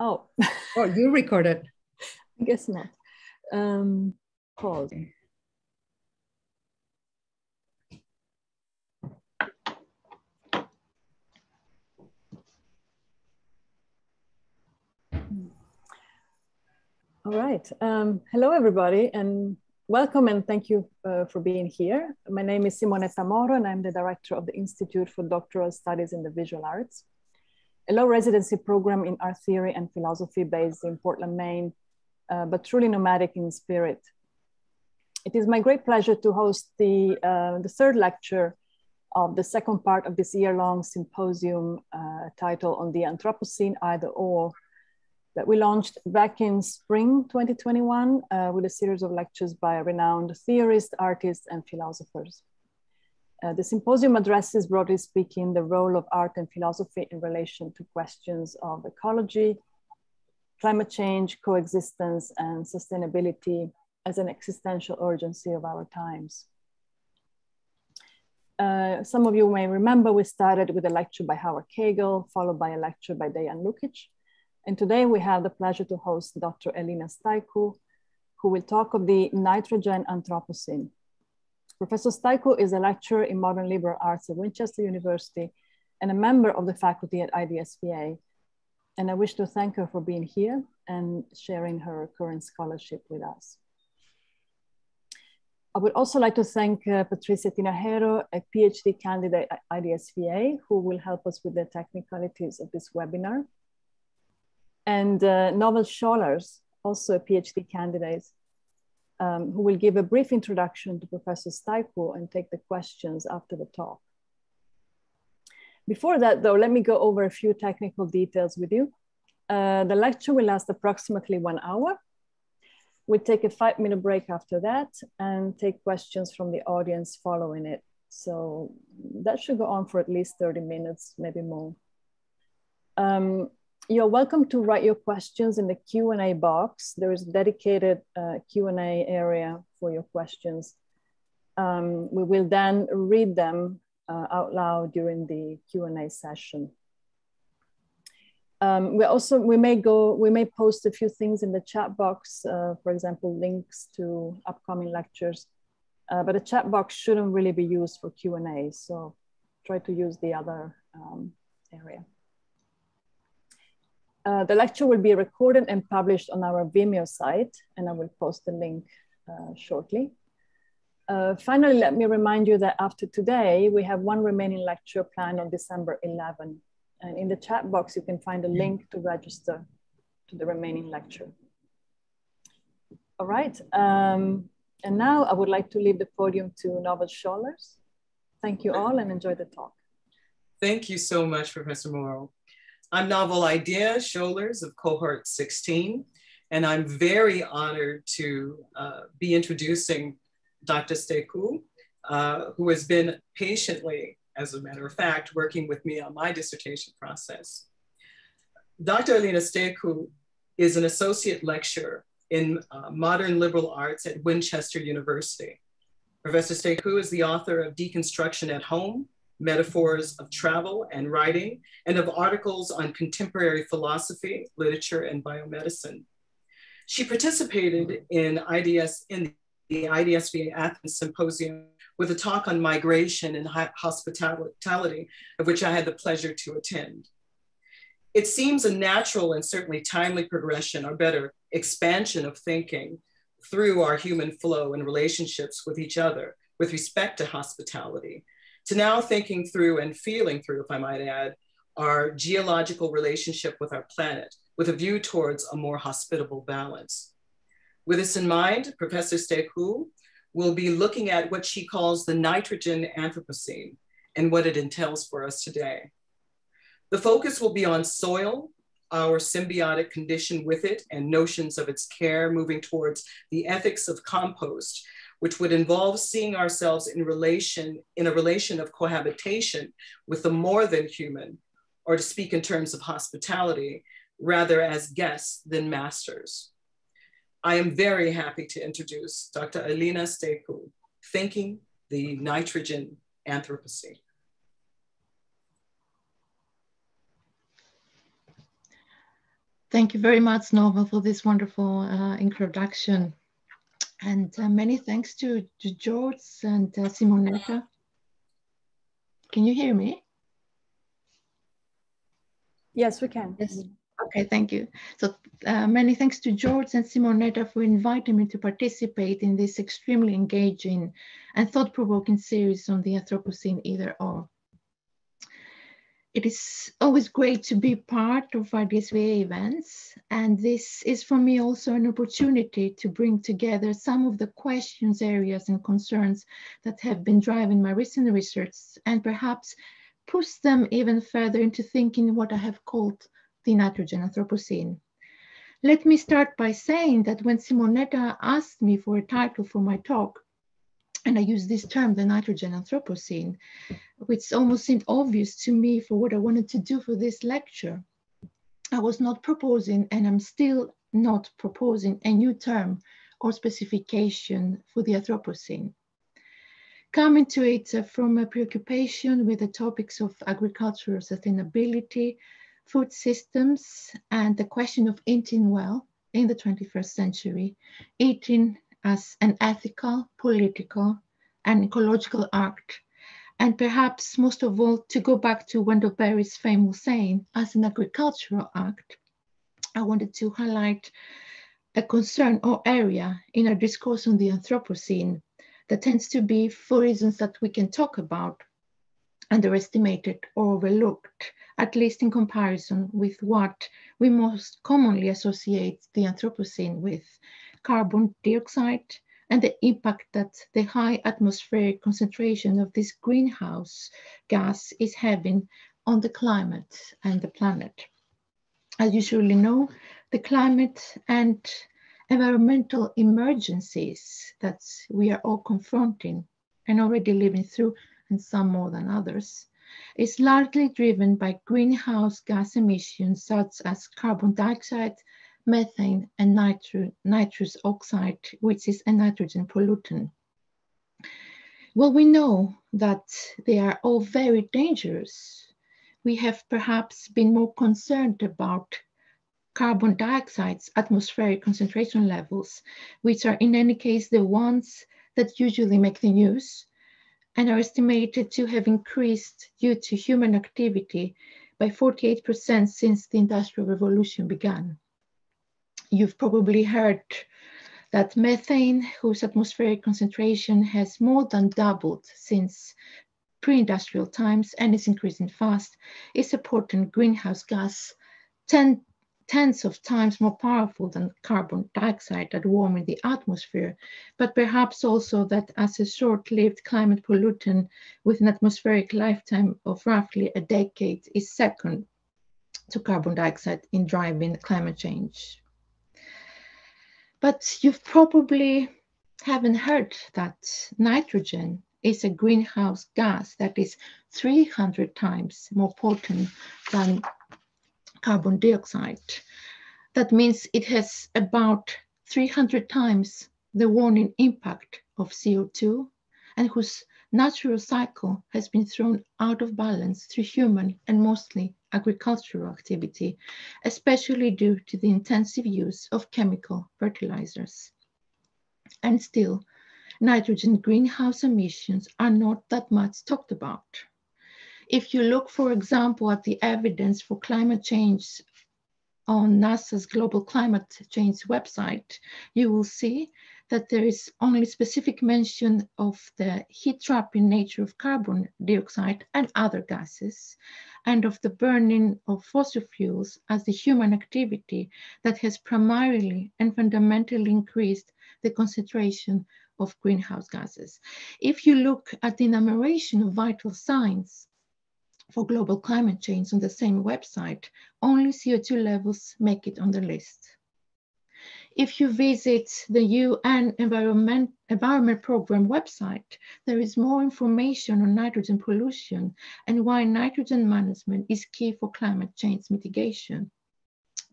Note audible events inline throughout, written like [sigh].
Oh. oh, you recorded. [laughs] I guess not. Um, pause. All right. Um, hello, everybody, and welcome and thank you uh, for being here. My name is Simonetta Moro, and I'm the director of the Institute for Doctoral Studies in the Visual Arts a law residency program in art theory and philosophy based in Portland, Maine, uh, but truly nomadic in spirit. It is my great pleasure to host the, uh, the third lecture of the second part of this year-long symposium uh, titled on the Anthropocene Either Or that we launched back in spring 2021 uh, with a series of lectures by renowned theorists, artists, and philosophers. Uh, the symposium addresses, broadly speaking, the role of art and philosophy in relation to questions of ecology, climate change, coexistence, and sustainability as an existential urgency of our times. Uh, some of you may remember we started with a lecture by Howard Caygill, followed by a lecture by Dejan Lukic. And today we have the pleasure to host Dr. Elina Staikou, who will talk of the nitrogen Anthropocene, Professor Staikou is a lecturer in modern liberal arts at Winchester University and a member of the faculty at IDSVA. And I wish to thank her for being here and sharing her current scholarship with us. I would also like to thank uh, Patricia Tinajero, a PhD candidate at IDSVA, who will help us with the technicalities of this webinar. And uh, Novel Scholars, also a PhD candidate um, who will give a brief introduction to Professor Staikou and take the questions after the talk. Before that though, let me go over a few technical details with you. Uh, the lecture will last approximately one hour. We'll take a five minute break after that and take questions from the audience following it. So that should go on for at least 30 minutes, maybe more. Um, you're welcome to write your questions in the Q&A box. There is a dedicated uh, Q&A area for your questions. Um, we will then read them uh, out loud during the Q&A session. Um, we also, we may go, we may post a few things in the chat box, uh, for example, links to upcoming lectures, uh, but the chat box shouldn't really be used for Q&A. So try to use the other um, area. Uh, the lecture will be recorded and published on our Vimeo site, and I will post the link uh, shortly. Uh, finally, let me remind you that after today, we have one remaining lecture planned on December 11. And in the chat box, you can find a link to register to the remaining lecture. All right, um, and now I would like to leave the podium to Novel Scholars. Thank you all and enjoy the talk. Thank you so much, Professor Moro. I'm Novel Idea Scholars of cohort 16, and I'm very honored to uh, be introducing Dr. Staikou, uh, who has been patiently, as a matter of fact, working with me on my dissertation process. Dr. Elina Staikou is an associate lecturer in uh, modern liberal arts at Winchester University. Professor Staikou is the author of Deconstruction at Home, metaphors of travel and writing, and of articles on contemporary philosophy, literature, and biomedicine. She participated in IDS in the IDSVA Athens Symposium with a talk on migration and hospitality, of which I had the pleasure to attend. It seems a natural and certainly timely progression, or better, expansion of thinking through our human flow and relationships with each other with respect to hospitality, to now thinking through and feeling through, if I might add, our geological relationship with our planet with a view towards a more hospitable balance. With this in mind, Professor Staikou will be looking at what she calls the nitrogen Anthropocene and what it entails for us today. The focus will be on soil, our symbiotic condition with it, and notions of its care, moving towards the ethics of compost which would involve seeing ourselves in relation, in a relation of cohabitation with the more than human, or to speak in terms of hospitality, rather as guests than masters. I am very happy to introduce Dr. Elina Staikou, Thinking the Nitrogen Anthropocene. Thank you very much, Nova, for this wonderful uh, introduction. And uh, many thanks to, to George and uh, Simonetta. Can you hear me? Yes, we can. Yes. Okay, thank you. So uh, many thanks to George and Simonetta for inviting me to participate in this extremely engaging and thought-provoking series on the Anthropocene either or it is always great to be part of IDSVA events. And this is for me also an opportunity to bring together some of the questions, areas, and concerns that have been driving my recent research and perhaps push them even further into thinking what I have called the nitrogen Anthropocene. Let me start by saying that when Simonetta asked me for a title for my talk, and I use this term, the nitrogen Anthropocene, which almost seemed obvious to me for what I wanted to do for this lecture. I was not proposing, and I'm still not proposing, a new term or specification for the Anthropocene. Coming to it uh, from a preoccupation with the topics of agricultural sustainability, food systems, and the question of eating well in the 21st century, eating as an ethical, political, and ecological act. And perhaps most of all, to go back to Wendell Berry's famous saying, as an agricultural act, I wanted to highlight a concern or area in our discourse on the Anthropocene that tends to be, for reasons that we can talk about, underestimated or overlooked, at least in comparison with what we most commonly associate the Anthropocene with, carbon dioxide, and the impact that the high atmospheric concentration of this greenhouse gas is having on the climate and the planet. As you surely know, the climate and environmental emergencies that we are all confronting and already living through, and some more than others, is largely driven by greenhouse gas emissions such as carbon dioxide, methane, and nitro, nitrous oxide, which is a nitrogen pollutant. Well, we know that they are all very dangerous. We have perhaps been more concerned about carbon dioxide's atmospheric concentration levels, which are in any case the ones that usually make the news and are estimated to have increased due to human activity by 48% since the Industrial Revolution began. You've probably heard that methane, whose atmospheric concentration has more than doubled since pre-industrial times and is increasing fast, is a potent greenhouse gas, ten, tens of times more powerful than carbon dioxide that warming the atmosphere, but perhaps also that as a short-lived climate pollutant with an atmospheric lifetime of roughly a decade is second to carbon dioxide in driving climate change. But you've probably haven't heard that nitrogen is a greenhouse gas that is 300 times more potent than carbon dioxide. That means it has about 300 times the warning impact of CO2 and whose natural cycle has been thrown out of balance through human and mostly agricultural activity, especially due to the intensive use of chemical fertilizers. And still, nitrogen greenhouse emissions are not that much talked about. If you look, for example, at the evidence for climate change on NASA's Global Climate Change website, you will see that there is only specific mention of the heat trapping nature of carbon dioxide and other gases, and of the burning of fossil fuels as the human activity that has primarily and fundamentally increased the concentration of greenhouse gases. If you look at the enumeration of vital signs for global climate change on the same website, only CO2 levels make it on the list if you visit the UN Environment, Environment Program website, there is more information on nitrogen pollution and why nitrogen management is key for climate change mitigation.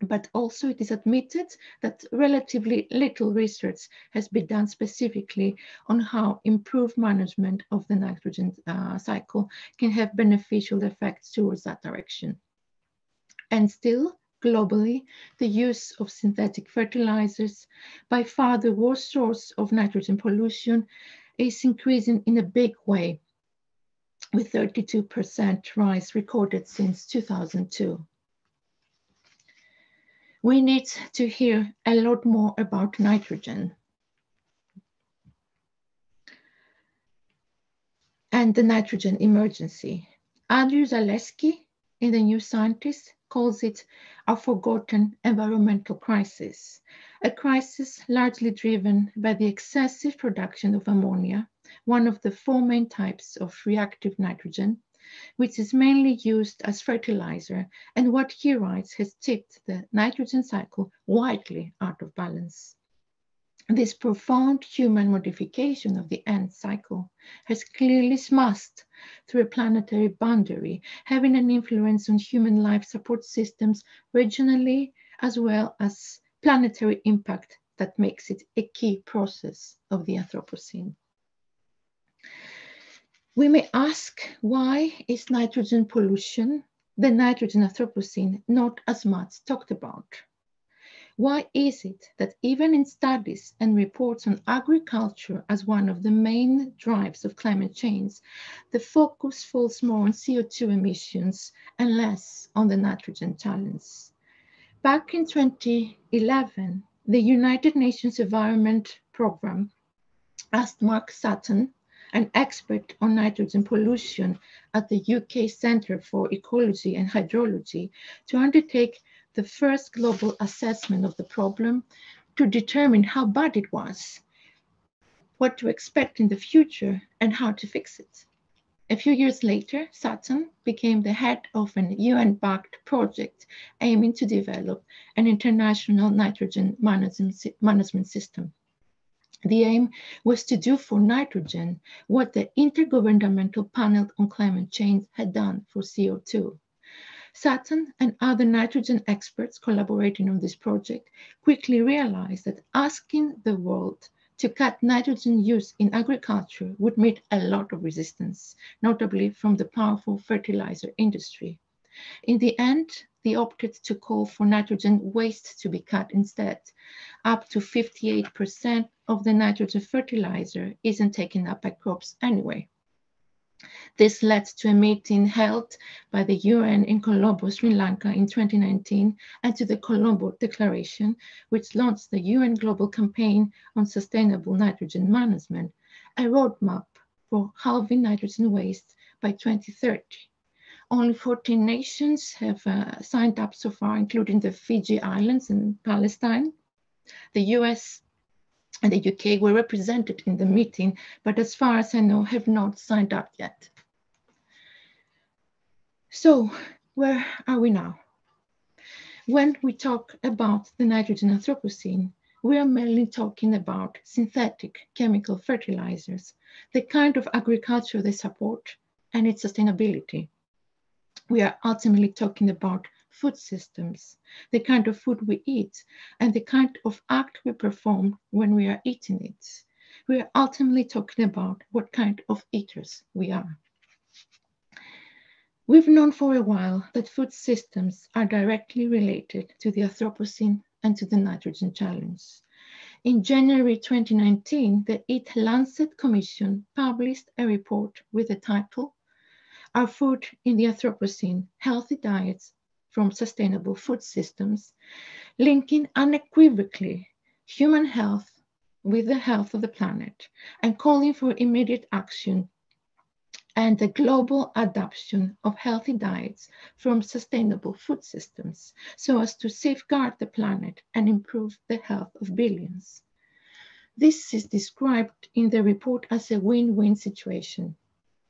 But also it is admitted that relatively little research has been done specifically on how improved management of the nitrogen uh, cycle can have beneficial effects towards that direction. And still, Globally, the use of synthetic fertilizers, by far the worst source of nitrogen pollution, is increasing in a big way, with 32% rise recorded since 2002. We need to hear a lot more about nitrogen. And the nitrogen emergency. Andrew Zaleski in The New Scientist calls it a forgotten environmental crisis, a crisis largely driven by the excessive production of ammonia, one of the four main types of reactive nitrogen, which is mainly used as fertilizer, and what he writes has tipped the nitrogen cycle widely out of balance. This profound human modification of the N cycle has clearly smashed through a planetary boundary, having an influence on human life support systems regionally, as well as planetary impact that makes it a key process of the Anthropocene. We may ask, why is nitrogen pollution, the nitrogen Anthropocene, not as much talked about? Why is it that even in studies and reports on agriculture as one of the main drives of climate change, the focus falls more on CO2 emissions and less on the nitrogen challenge? Back in 2011, the United Nations Environment Programme asked Mark Sutton, an expert on nitrogen pollution at the UK Centre for Ecology and Hydrology, to undertake the first global assessment of the problem to determine how bad it was, what to expect in the future, and how to fix it. A few years later, Sutton became the head of an UN-backed project aiming to develop an international nitrogen management system. The aim was to do for nitrogen what the Intergovernmental Panel on Climate Change had done for CO2. Sutton and other nitrogen experts collaborating on this project quickly realized that asking the world to cut nitrogen use in agriculture would meet a lot of resistance, notably from the powerful fertilizer industry. In the end, they opted to call for nitrogen waste to be cut instead. Up to 58% of the nitrogen fertilizer isn't taken up by crops anyway. This led to a meeting held by the UN in Colombo, Sri Lanka in 2019 and to the Colombo Declaration, which launched the UN Global Campaign on Sustainable Nitrogen Management, a roadmap for halving nitrogen waste by 2030. Only 14 nations have uh, signed up so far, including the Fiji Islands and Palestine. The US and the UK were represented in the meeting, but as far as I know, have not signed up yet. So where are we now? When we talk about the nitrogen Anthropocene, we are mainly talking about synthetic chemical fertilizers, the kind of agriculture they support and its sustainability. We are ultimately talking about food systems, the kind of food we eat, and the kind of act we perform when we are eating it. We are ultimately talking about what kind of eaters we are. We've known for a while that food systems are directly related to the Anthropocene and to the nitrogen challenge. In January 2019, the Eat Lancet Commission published a report with the title, Our Food in the Anthropocene, Healthy Diets from sustainable food systems, linking unequivocally human health with the health of the planet and calling for immediate action and the global adoption of healthy diets from sustainable food systems so as to safeguard the planet and improve the health of billions. This is described in the report as a win-win situation.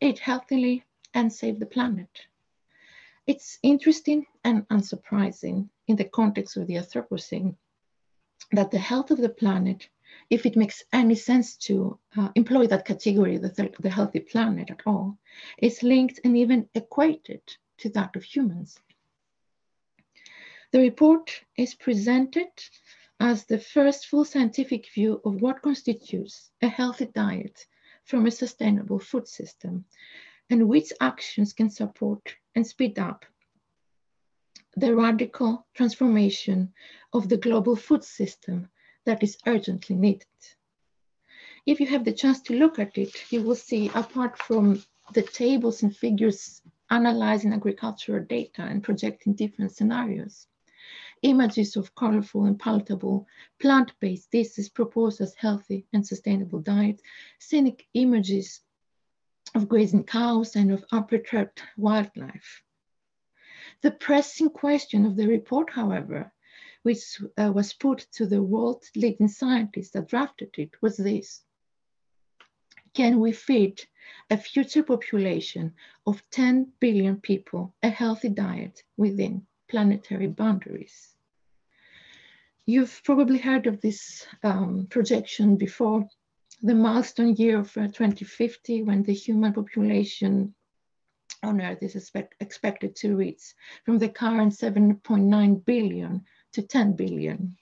Eat healthily and save the planet. It's interesting and unsurprising in the context of the Anthropocene that the health of the planet, if it makes any sense to uh, employ that category, the, the healthy planet at all, is linked and even equated to that of humans. The report is presented as the first full scientific view of what constitutes a healthy diet from a sustainable food system and which actions can support and speed up the radical transformation of the global food system that is urgently needed. If you have the chance to look at it, you will see, apart from the tables and figures analyzing agricultural data and projecting different scenarios, images of colorful and palatable plant-based dishes proposed as healthy and sustainable diets, scenic images of grazing cows and of unperturbed wildlife. The pressing question of the report, however, which uh, was put to the world leading scientists that drafted it was this. Can we feed a future population of 10 billion people a healthy diet within planetary boundaries? You've probably heard of this um, projection before, the milestone year of uh, 2050 when the human population on Earth is expect, expected to reach from the current 7.9 billion to 10 billion.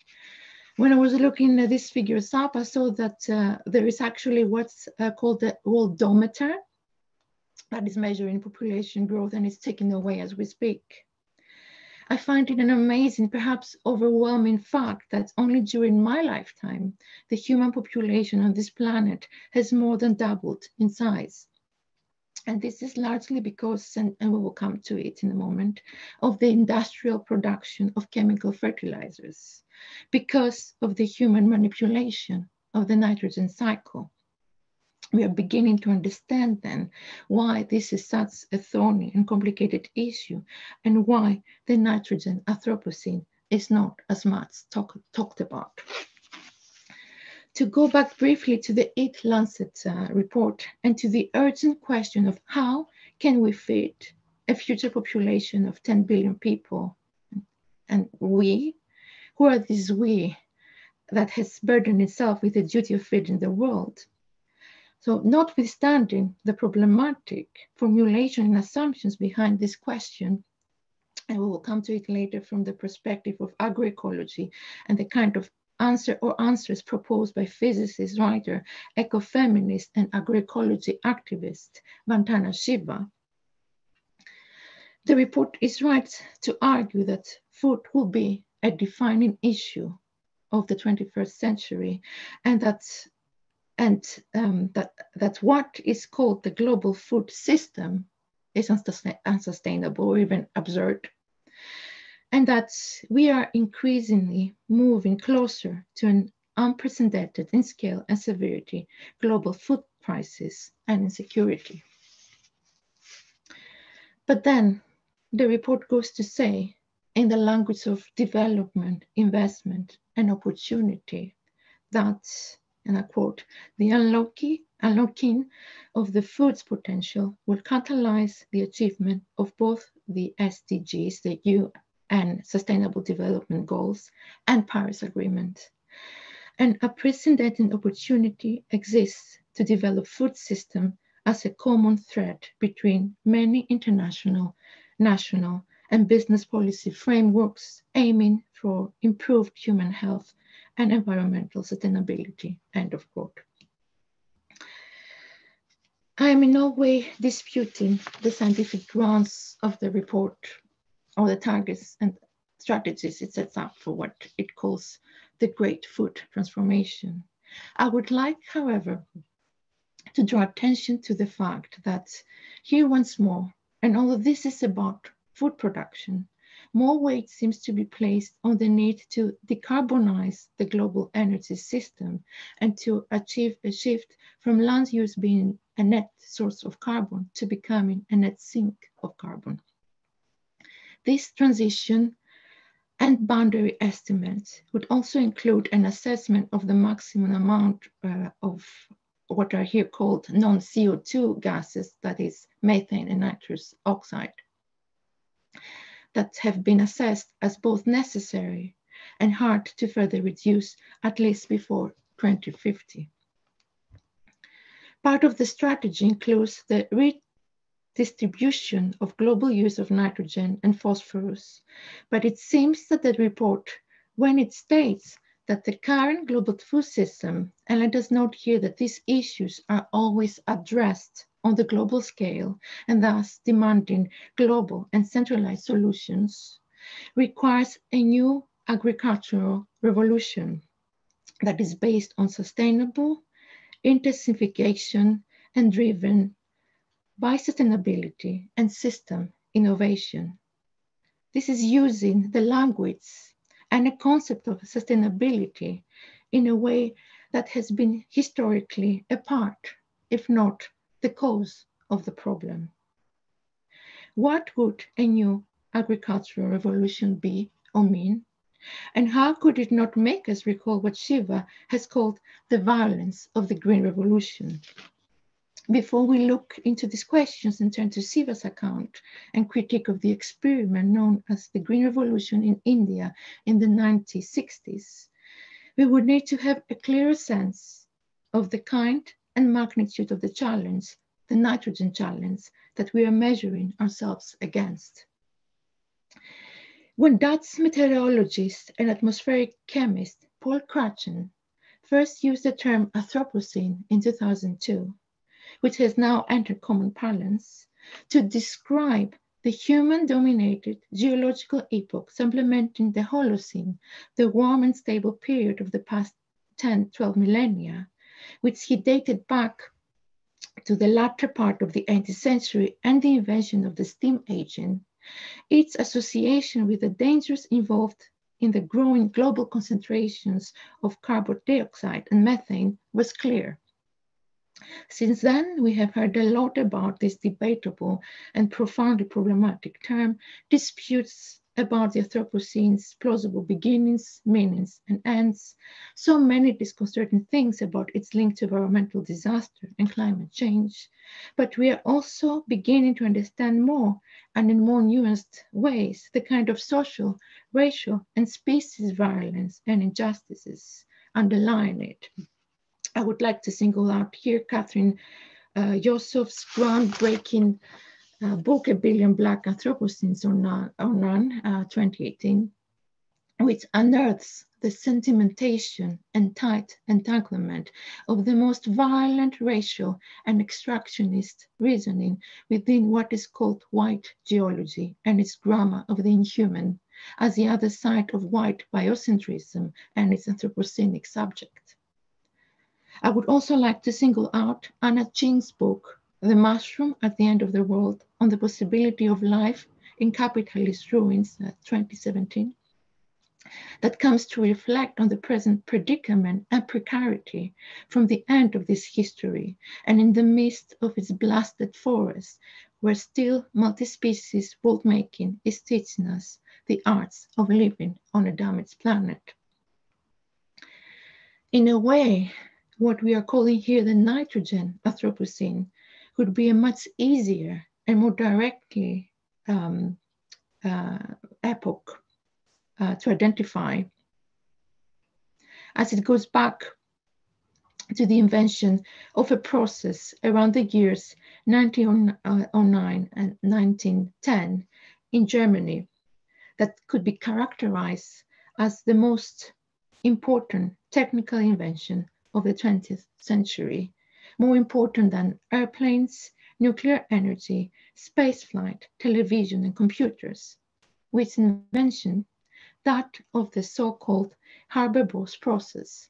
When I was looking at these figures up, I saw that uh, there is actually what's uh, called the worldometer that is measuring population growth and is taken away as we speak. I find it an amazing, perhaps overwhelming fact that only during my lifetime, the human population on this planet has more than doubled in size. And this is largely because, and, and, we will come to it in a moment, of the industrial production of chemical fertilizers, because of the human manipulation of the nitrogen cycle. We are beginning to understand then why this is such a thorny and complicated issue and why the nitrogen Anthropocene is not as much talk, talked about to go back briefly to the Eat Lancet uh, report and to the urgent question of how can we feed a future population of 10 billion people? And we, who are these we that has burdened itself with the duty of feeding the world? So notwithstanding the problematic formulation and assumptions behind this question, and we will come to it later from the perspective of agroecology and the kind of answer or answers proposed by physicist, writer, ecofeminist, and agroecology activist Vandana Shiva. The report is right to argue that food will be a defining issue of the 21st century and that and um, that, that what is called the global food system is unsustainable or even absurd and that we are increasingly moving closer to an unprecedented in scale and severity global food crisis and insecurity. But then the report goes to say, in the language of development, investment, and opportunity, that, and I quote, the unlocking, unlocking of the food's potential will catalyze the achievement of both the SDGs, the U and Sustainable Development Goals and Paris Agreement. And a precedented opportunity exists to develop food system as a common thread between many international, national, and business policy frameworks aiming for improved human health and environmental sustainability, end of quote. I am in no way disputing the scientific grounds of the report the targets and strategies it sets up for what it calls the great food transformation. I would like, however, to draw attention to the fact that here once more, and although this is about food production, more weight seems to be placed on the need to decarbonize the global energy system and to achieve a shift from land use being a net source of carbon to becoming a net sink of carbon. This transition and boundary estimates would also include an assessment of the maximum amount uh, of what are here called non-CO2 gases, that is methane and nitrous oxide, that have been assessed as both necessary and hard to further reduce at least before 2050. Part of the strategy includes the distribution of global use of nitrogen and phosphorus. But it seems that the report, when it states that the current global food system, and let us note here that these issues are always addressed on the global scale and thus demanding global and centralized solutions, requires a new agricultural revolution that is based on sustainable intensification and driven by sustainability and system innovation. This is using the language and the concept of sustainability in a way that has been historically a part, if not the cause of the problem. What would a new agricultural revolution be or mean? And how could it not make us recall what Shiva has called the violence of the Green Revolution? Before we look into these questions and turn to Shiva's account and critique of the experiment known as the Green Revolution in India in the 1960s, we would need to have a clearer sense of the kind and magnitude of the challenge, the nitrogen challenge, that we are measuring ourselves against. When Dutch meteorologist and atmospheric chemist Paul Crutzen first used the term Anthropocene in 2002, which has now entered common parlance, to describe the human-dominated geological epoch supplementing the Holocene, the warm and stable period of the past 10, 12 millennia, which he dated back to the latter part of the 18th century and the invention of the steam engine, its association with the dangers involved in the growing global concentrations of carbon dioxide and methane was clear. Since then, we have heard a lot about this debatable and profoundly problematic term, disputes about the Anthropocene's plausible beginnings, meanings, and ends, so many disconcerting things about its link to environmental disaster and climate change. But we are also beginning to understand more and in more nuanced ways the kind of social, racial, and species violence and injustices underlying it. I would like to single out here Kathryn uh, Yusoff's groundbreaking uh, book, A Billion Black Anthropocenes or None, or none uh, 2018, which unearths the sentimentation and tight entanglement of the most violent racial and extractionist reasoning within what is called white geology and its grammar of the inhuman as the other side of white biocentrism and its anthropocenic subject. I would also like to single out Anna Tsing's book, The Mushroom at the End of the World, on the possibility of life in capitalist ruins, uh, 2017, that comes to reflect on the present predicament and precarity from the end of this history and in the midst of its blasted forests, where still multi-species world making is teaching us the arts of living on a damaged planet. In a way, what we are calling here the nitrogen Anthropocene could be a much easier and more directly um, uh, epoch uh, to identify. As it goes back to the invention of a process around the years 1909 and 1910 in Germany that could be characterized as the most important technical invention of the 20th century, more important than airplanes, nuclear energy, spaceflight, television, and computers, with invention, that of the so-called Haber-Bosch process.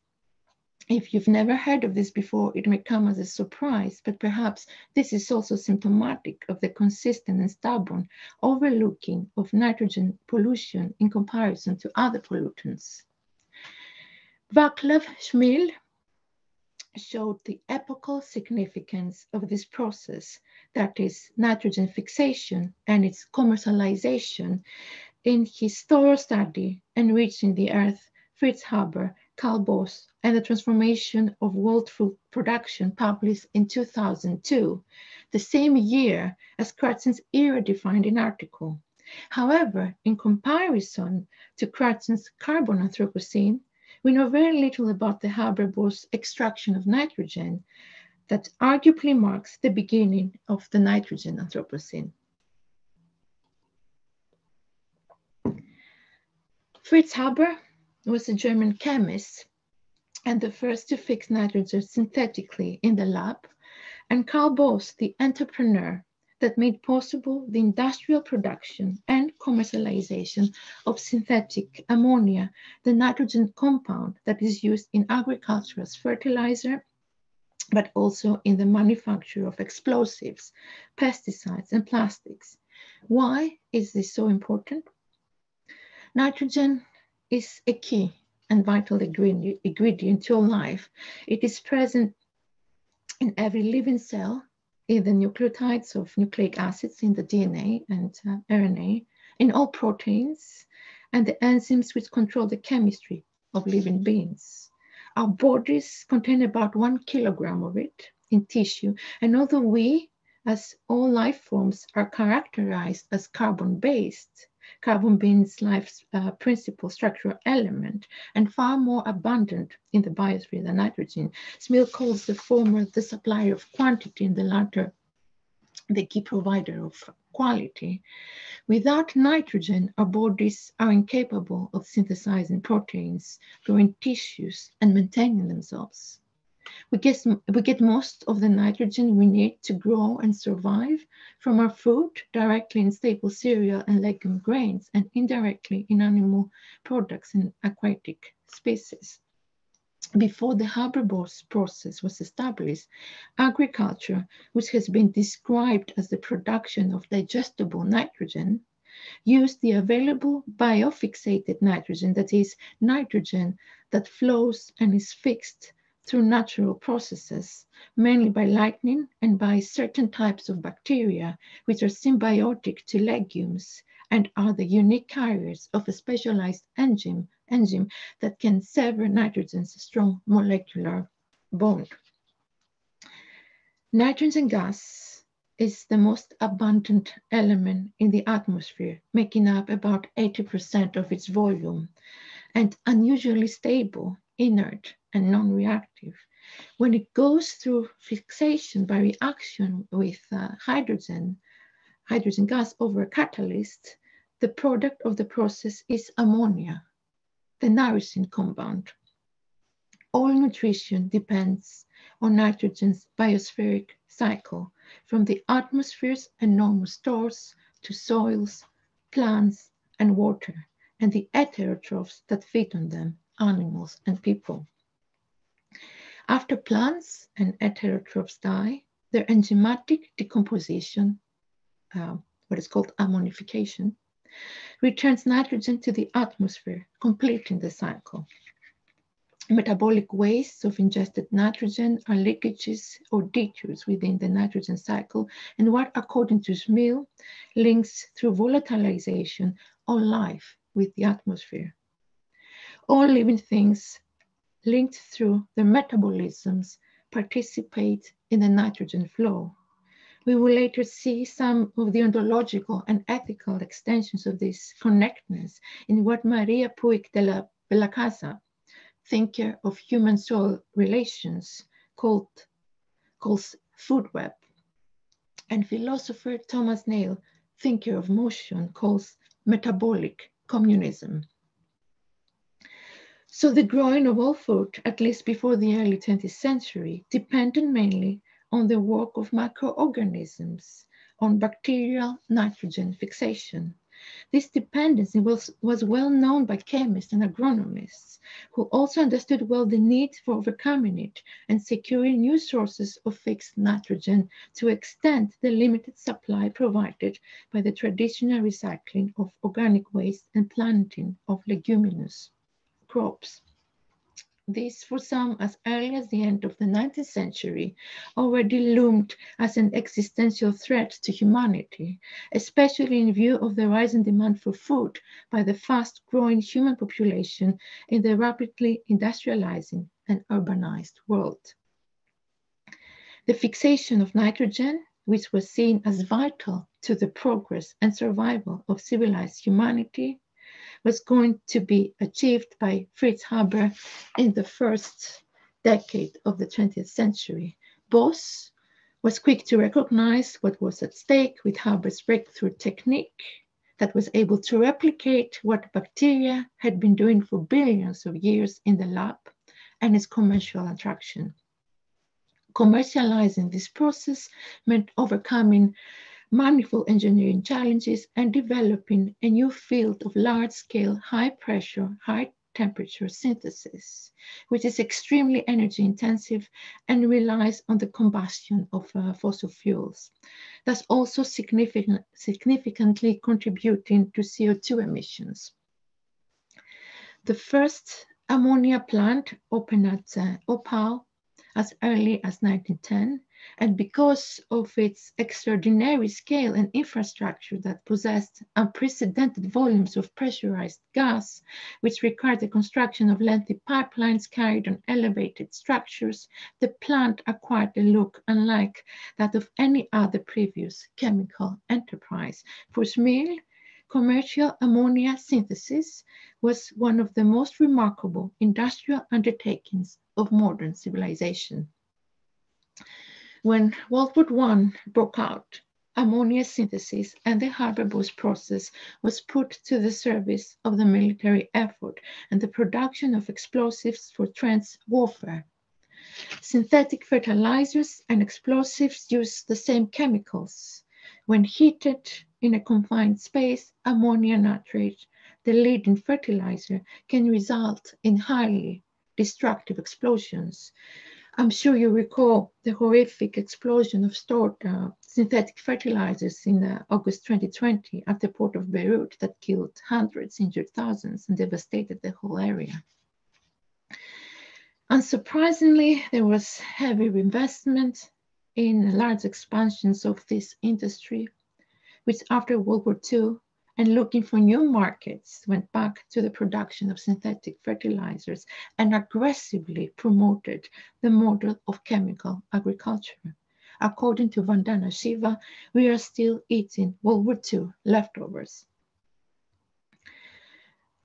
If you've never heard of this before, it may come as a surprise, but perhaps this is also symptomatic of the consistent and stubborn overlooking of nitrogen pollution in comparison to other pollutants. Vaclav Smil showed the epochal significance of this process, that is nitrogen fixation and its commercialization in his thorough study enriching the earth, Fritz Haber, Carl Bosch, and the transformation of world food production published in 2002, the same year as Crutzen's era-defining article. However, in comparison to Crutzen's carbon Anthropocene, we know very little about the Haber-Bosch extraction of nitrogen that arguably marks the beginning of the nitrogen Anthropocene. Fritz Haber was a German chemist and the first to fix nitrogen synthetically in the lab, and Carl Bosch, the entrepreneur, that made possible the industrial production and commercialization of synthetic ammonia, the nitrogen compound that is used in agriculture as fertilizer, but also in the manufacture of explosives, pesticides, and plastics. Why is this so important? Nitrogen is a key and vital ingredient to life. It is present in every living cell in the nucleotides of nucleic acids in the DNA and uh, RNA, in all proteins, and the enzymes which control the chemistry of living beings. Our bodies contain about one kilogram of it in tissue, and although we, as all life forms, are characterized as carbon-based, carbon being life's uh, principal structural element and far more abundant in the biosphere than nitrogen. Smil calls the former the supplier of quantity and the latter the key provider of quality. Without nitrogen, our bodies are incapable of synthesizing proteins, growing tissues, and maintaining themselves. We get, we get most of the nitrogen we need to grow and survive from our food directly in staple cereal and legume grains and indirectly in animal products and aquatic species. Before the Haber-Bosch process was established, agriculture, which has been described as the production of digestible nitrogen, used the available biofixated nitrogen, that is, nitrogen that flows and is fixed through natural processes, mainly by lightning and by certain types of bacteria, which are symbiotic to legumes and are the unique carriers of a specialized enzyme, enzyme that can sever nitrogen's strong molecular bond. Nitrogen gas is the most abundant element in the atmosphere, making up about 80% of its volume, and unusually stable, inert, and non-reactive. When it goes through fixation by reaction with uh, hydrogen, hydrogen gas over a catalyst, the product of the process is ammonia, the nourishing compound. All nutrition depends on nitrogen's biospheric cycle, from the atmosphere's enormous stores to soils, plants, and water, and the heterotrophs that feed on them, animals and people. After plants and heterotrophs die, their enzymatic decomposition, uh, what is called ammonification, returns nitrogen to the atmosphere, completing the cycle. Metabolic wastes of ingested nitrogen are leakages or detours within the nitrogen cycle, and what, according to Smil, links through volatilization all life with the atmosphere. All living things linked through their metabolisms participate in the nitrogen flow. We will later see some of the ontological and ethical extensions of this connectedness in what Maria Puig de la Bellacasa, thinker of human soil relations, called, calls food web, and philosopher Thomas Nail, thinker of motion, calls metabolic communism. So the growing of all food, at least before the early 20th century, depended mainly on the work of microorganisms, on bacterial nitrogen fixation. This dependency was, was well known by chemists and agronomists, who also understood well the need for overcoming it and securing new sources of fixed nitrogen to extend the limited supply provided by the traditional recycling of organic waste and planting of leguminous crops. This, for some, as early as the end of the 19th century, already loomed as an existential threat to humanity, especially in view of the rising demand for food by the fast growing human population in the rapidly industrializing and urbanized world. The fixation of nitrogen, which was seen as vital to the progress and survival of civilized humanity, was going to be achieved by Fritz Haber in the first decade of the 20th century. Bosch was quick to recognize what was at stake with Haber's breakthrough technique that was able to replicate what bacteria had been doing for billions of years in the lab and its commercial attraction. Commercializing this process meant overcoming manifold engineering challenges, and developing a new field of large-scale, high-pressure, high-temperature synthesis, which is extremely energy intensive and relies on the combustion of uh, fossil fuels, thus also significant, significantly contributing to CO2 emissions. The first ammonia plant opened at uh, Oppau as early as 1910 and because of its extraordinary scale and infrastructure that possessed unprecedented volumes of pressurized gas, which required the construction of lengthy pipelines carried on elevated structures, the plant acquired a look unlike that of any other previous chemical enterprise. For Smil, commercial ammonia synthesis was one of the most remarkable industrial undertakings of modern civilization. When World War I broke out, ammonia synthesis and the Haber-Bosch process was put to the service of the military effort and the production of explosives for trench warfare. Synthetic fertilizers and explosives use the same chemicals. When heated in a confined space, ammonia nitrate, the leading fertilizer, can result in highly destructive explosions. I'm sure you recall the horrific explosion of stored uh, synthetic fertilizers in uh, August 2020 at the port of Beirut that killed hundreds, injured thousands, and devastated the whole area. Unsurprisingly, there was heavy investment in large expansions of this industry, which after World War II and looking for new markets, went back to the production of synthetic fertilizers and aggressively promoted the model of chemical agriculture. According to Vandana Shiva, we are still eating World War II leftovers.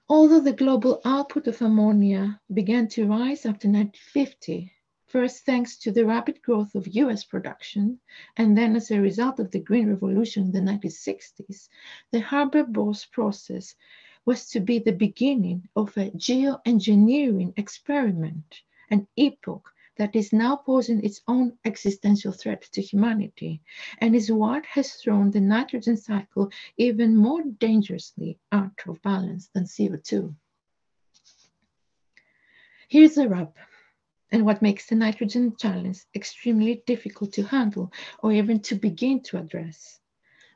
Although the global output of ammonia began to rise after 1950, first thanks to the rapid growth of US production, and then as a result of the Green Revolution in the 1960s, the Haber-Bosch process was to be the beginning of a geoengineering experiment, an epoch that is now posing its own existential threat to humanity and is what has thrown the nitrogen cycle even more dangerously out of balance than CO2. Here's a rub and what makes the nitrogen challenge extremely difficult to handle or even to begin to address.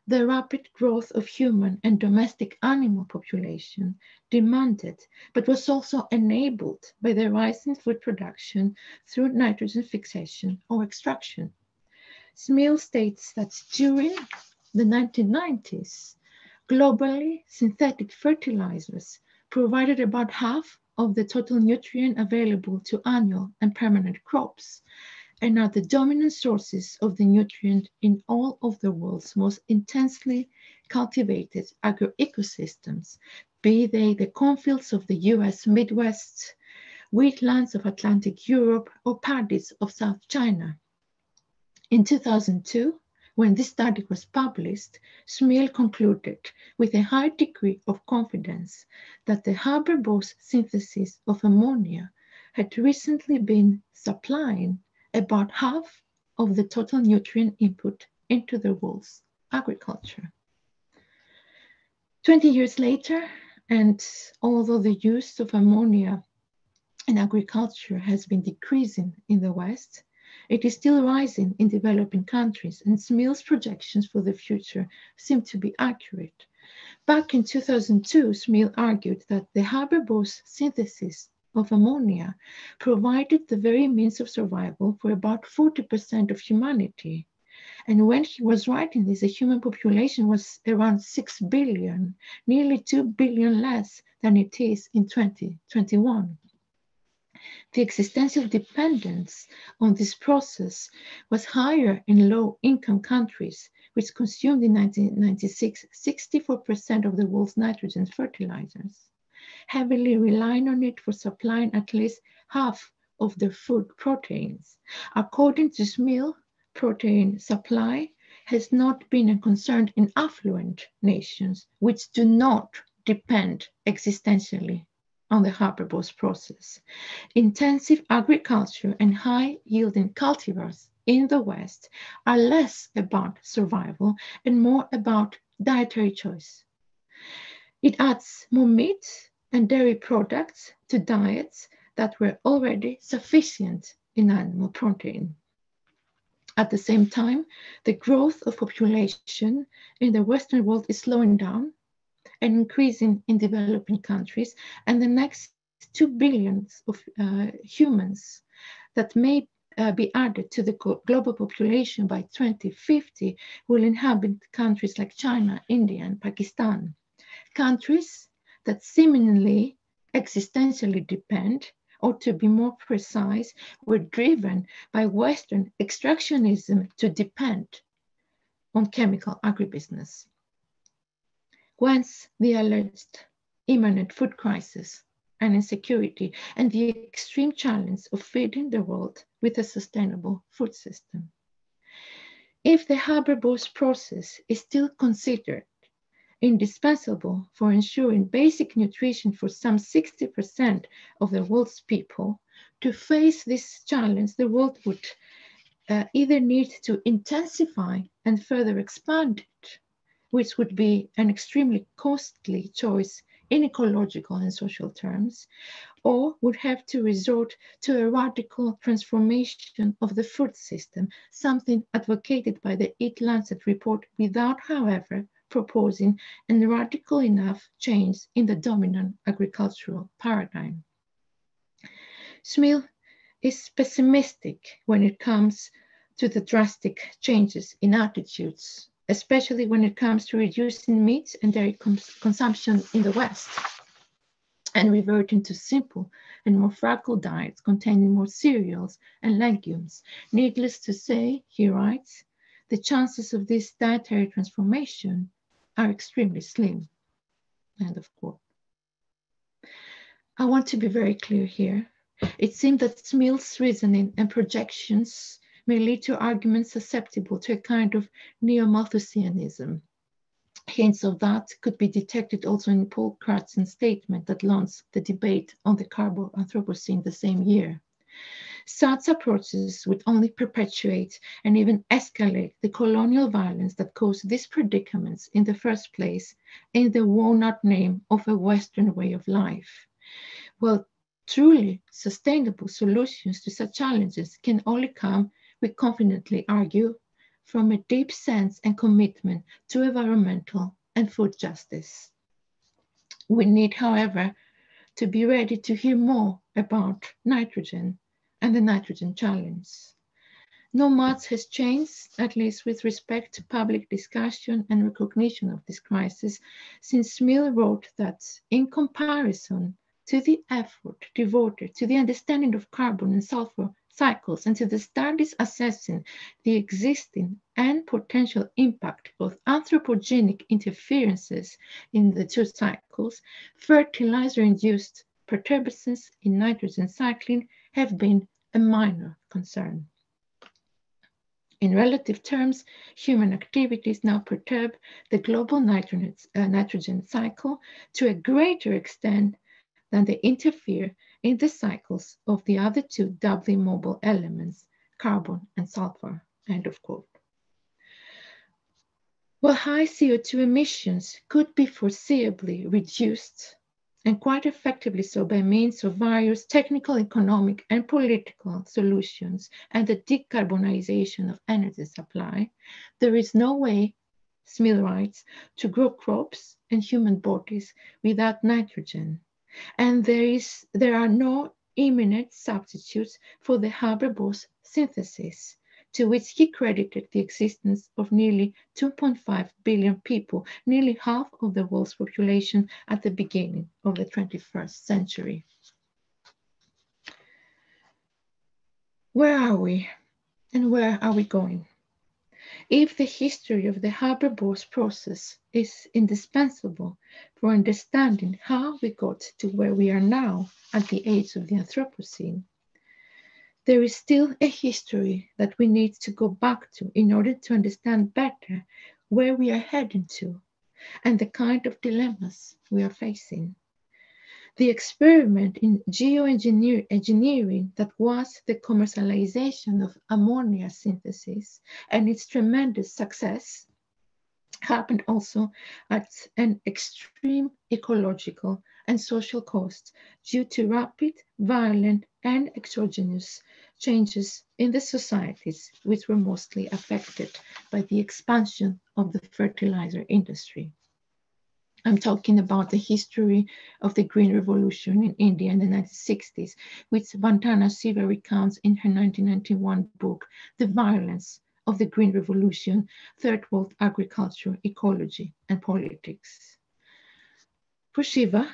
The rapid growth of human and domestic animal population demanded, but was also enabled by the rise in food production through nitrogen fixation or extraction. Smil states that during the 1990s, globally, synthetic fertilizers provided about half of the total nutrient available to annual and permanent crops and are the dominant sources of the nutrient in all of the world's most intensely cultivated agroecosystems, be they the cornfields of the US Midwest, wheatlands of Atlantic Europe, or paddies of South China. In 2002, when this study was published, Smil concluded with a high degree of confidence that the Haber-Bosch synthesis of ammonia had recently been supplying about half of the total nutrient input into the world's agriculture. 20 years later, and although the use of ammonia in agriculture has been decreasing in the West, it is still rising in developing countries, and Smil's projections for the future seem to be accurate. Back in 2002, Smil argued that the Haber-Bosch synthesis of ammonia provided the very means of survival for about 40% of humanity. And when he was writing this, the human population was around 6 billion, nearly 2 billion less than it is in 2021. The existential dependence on this process was higher in low-income countries, which consumed in 1996 64% of the world's nitrogen fertilizers, heavily relying on it for supplying at least half of their food proteins. According to Smil, protein supply has not been a concern in affluent nations, which do not depend existentially on the Haber-Bosch process. Intensive agriculture and high-yielding cultivars in the West are less about survival and more about dietary choice. It adds more meat and dairy products to diets that were already sufficient in animal protein. At the same time, the growth of population in the Western world is slowing down and increasing in developing countries, and the next 2 billions of uh, humans that may uh, be added to the global population by 2050 will inhabit countries like China, India, and Pakistan. Countries that seemingly existentially depend, or to be more precise, were driven by Western extractionism to depend on chemical agribusiness. Whence the alleged imminent food crisis and insecurity and the extreme challenge of feeding the world with a sustainable food system. If the Haber-Bosch process is still considered indispensable for ensuring basic nutrition for some 60% of the world's people, to face this challenge, the world would uh, either need to intensify and further expand it, which would be an extremely costly choice in ecological and social terms, or would have to resort to a radical transformation of the food system, something advocated by the Eat Lancet report without, however, proposing a radical enough change in the dominant agricultural paradigm. Smil is pessimistic when it comes to the drastic changes in attitudes especially when it comes to reducing meat and dairy cons consumption in the West and reverting to simple and more fragile diets containing more cereals and legumes. Needless to say, he writes, the chances of this dietary transformation are extremely slim. End of quote. I want to be very clear here. It seems that Smil's reasoning and projections may lead to arguments susceptible to a kind of neo-Malthusianism. Hints of that could be detected also in Paul Crutzen's statement that launched the debate on the Carbo-Anthropocene the same year. Such approaches would only perpetuate and even escalate the colonial violence that caused these predicaments in the first place in the worn-out name of a Western way of life. Well, truly sustainable solutions to such challenges can only come we confidently argue from a deep sense and commitment to environmental and food justice. We need, however, to be ready to hear more about nitrogen and the nitrogen challenge. No much has changed, at least with respect to public discussion and recognition of this crisis, since Smil wrote that in comparison to the effort devoted to the understanding of carbon and sulfur cycles and to the studies assessing the existing and potential impact of anthropogenic interferences in the two cycles, fertilizer-induced perturbations in nitrogen cycling have been a minor concern. In relative terms, human activities now perturb the global uh, nitrogen cycle to a greater extent than they interfere in the cycles of the other two doubly mobile elements, carbon and sulfur, end of quote. Well, high CO2 emissions could be foreseeably reduced and quite effectively so by means of various technical, economic, and political solutions and the decarbonization of energy supply, there is no way, Smil writes, to grow crops and human bodies without nitrogen and there, is, there are no imminent substitutes for the Haber-Bosch synthesis, to which he credited the existence of nearly 2.5 billion people, nearly half of the world's population at the beginning of the 21st century. Where are we and where are we going? if the history of the Haber-Bosch process is indispensable for understanding how we got to where we are now at the age of the Anthropocene, there is still a history that we need to go back to in order to understand better where we are heading to and the kind of dilemmas we are facing. the experiment in geoengineering that was the commercialization of ammonia synthesis and its tremendous success happened also at an extreme ecological and social cost due to rapid, violent, and exogenous changes in the societies which were mostly affected by the expansion of the fertilizer industry. I'm talking about the history of the Green Revolution in India in the 1960s, which Vandana Shiva recounts in her 1991 book, The Violence of the Green Revolution, Third World Agriculture, Ecology, and Politics. For Shiva,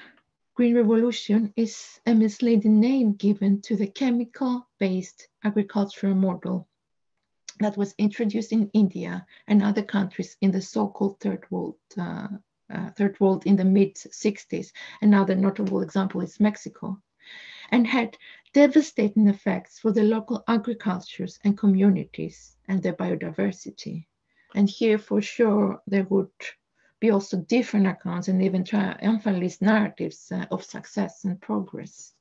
Green Revolution is a misleading name given to the chemical-based agricultural model that was introduced in India and other countries in the so-called Third World uh, uh, third world in the mid 60s. Another notable example is Mexico, and had devastating effects for the local agricultures and communities and their biodiversity. And here, for sure, there would also different accounts and even triumphalist narratives uh, of success and progress.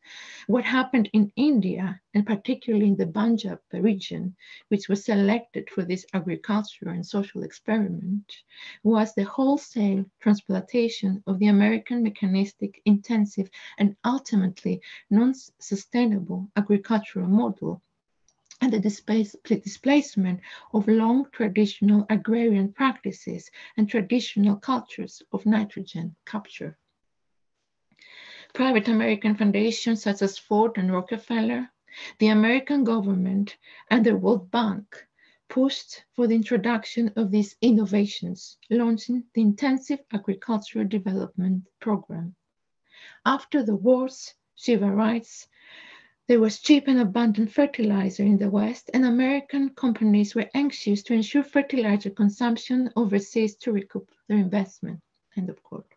What happened in India, and particularly in the Punjab region, which was selected for this agricultural and social experiment, was the wholesale transplantation of the American mechanistic, intensive, and ultimately non-sustainable agricultural model and the displace, displacement of long traditional agrarian practices and traditional cultures of nitrogen capture. Private American foundations such as Ford and Rockefeller, the American government, and the World Bank pushed for the introduction of these innovations, launching the Intensive Agricultural Development Program. After the wars, Shiva writes, there was cheap and abundant fertilizer in the West, and American companies were anxious to ensure fertilizer consumption overseas to recoup their investment. End of quote.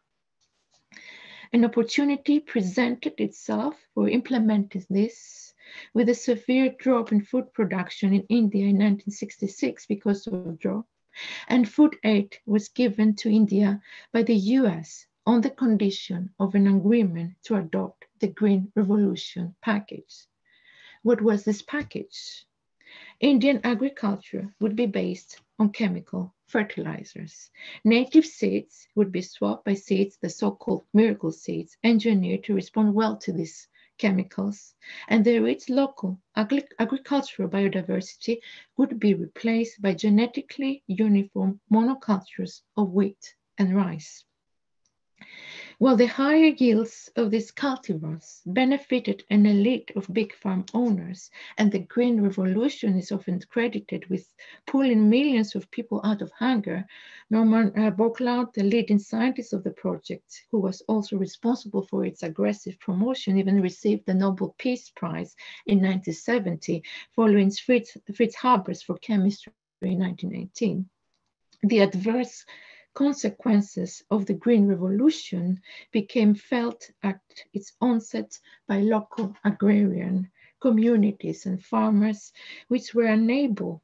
An opportunity presented itself for implementing this with a severe drop in food production in India in 1966 because of drought, and food aid was given to India by the US on the condition of an agreement to adopt the Green Revolution package. What was this package? Indian agriculture would be based on chemical fertilizers. Native seeds would be swapped by seeds, the so-called miracle seeds, engineered to respond well to these chemicals, and the rich local agri agricultural biodiversity would be replaced by genetically uniform monocultures of wheat and rice. While the higher yields of these cultivars benefited an elite of big farm owners, and the Green Revolution is often credited with pulling millions of people out of hunger, Norman uh, the leading scientist of the project, who was also responsible for its aggressive promotion, even received the Nobel Peace Prize in 1970, following Fritz, Fritz Haber's for chemistry in 1918. The adverse consequences of the Green Revolution became felt at its onset by local agrarian communities and farmers, which were unable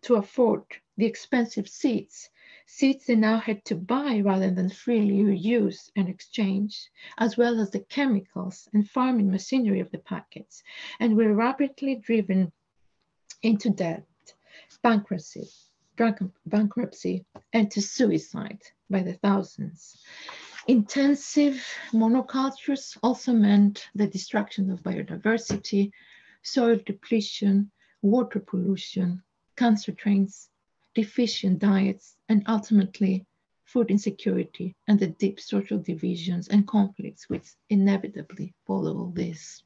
to afford the expensive seeds, seeds they now had to buy rather than freely use and exchange, as well as the chemicals and farming machinery of the packets, and were rapidly driven into debt, bankruptcy, bankruptcy, and to suicide by the thousands. Intensive monocultures also meant the destruction of biodiversity, soil depletion, water pollution, cancer trains, deficient diets, and ultimately food insecurity and the deep social divisions and conflicts which inevitably follow all this.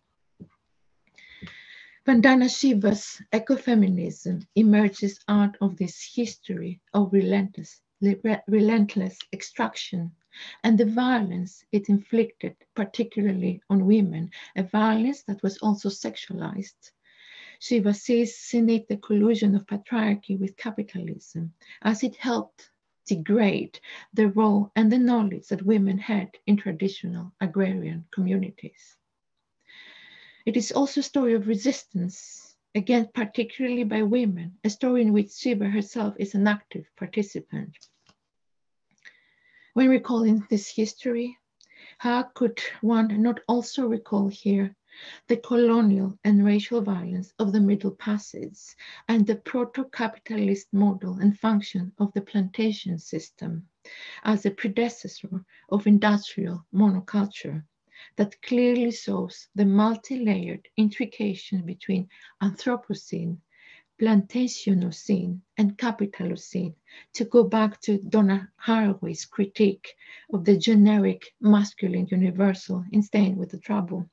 Vandana Shiva's ecofeminism emerges out of this history of relentless, relentless extraction and the violence it inflicted, particularly on women, a violence that was also sexualized. Shiva sees in it the collusion of patriarchy with capitalism as it helped degrade the role and the knowledge that women had in traditional agrarian communities. It is also a story of resistance, again, particularly by women, a story in which Shiva herself is an active participant. When recalling this history, How could one not also recall here the colonial and racial violence of the Middle Passage and the proto-capitalist model and function of the plantation system as a predecessor of industrial monoculture that clearly shows the multi-layered intrication between Anthropocene, Plantationocene, and Capitalocene to go back to Donna Haraway's critique of the generic masculine universal in Staying with the Trouble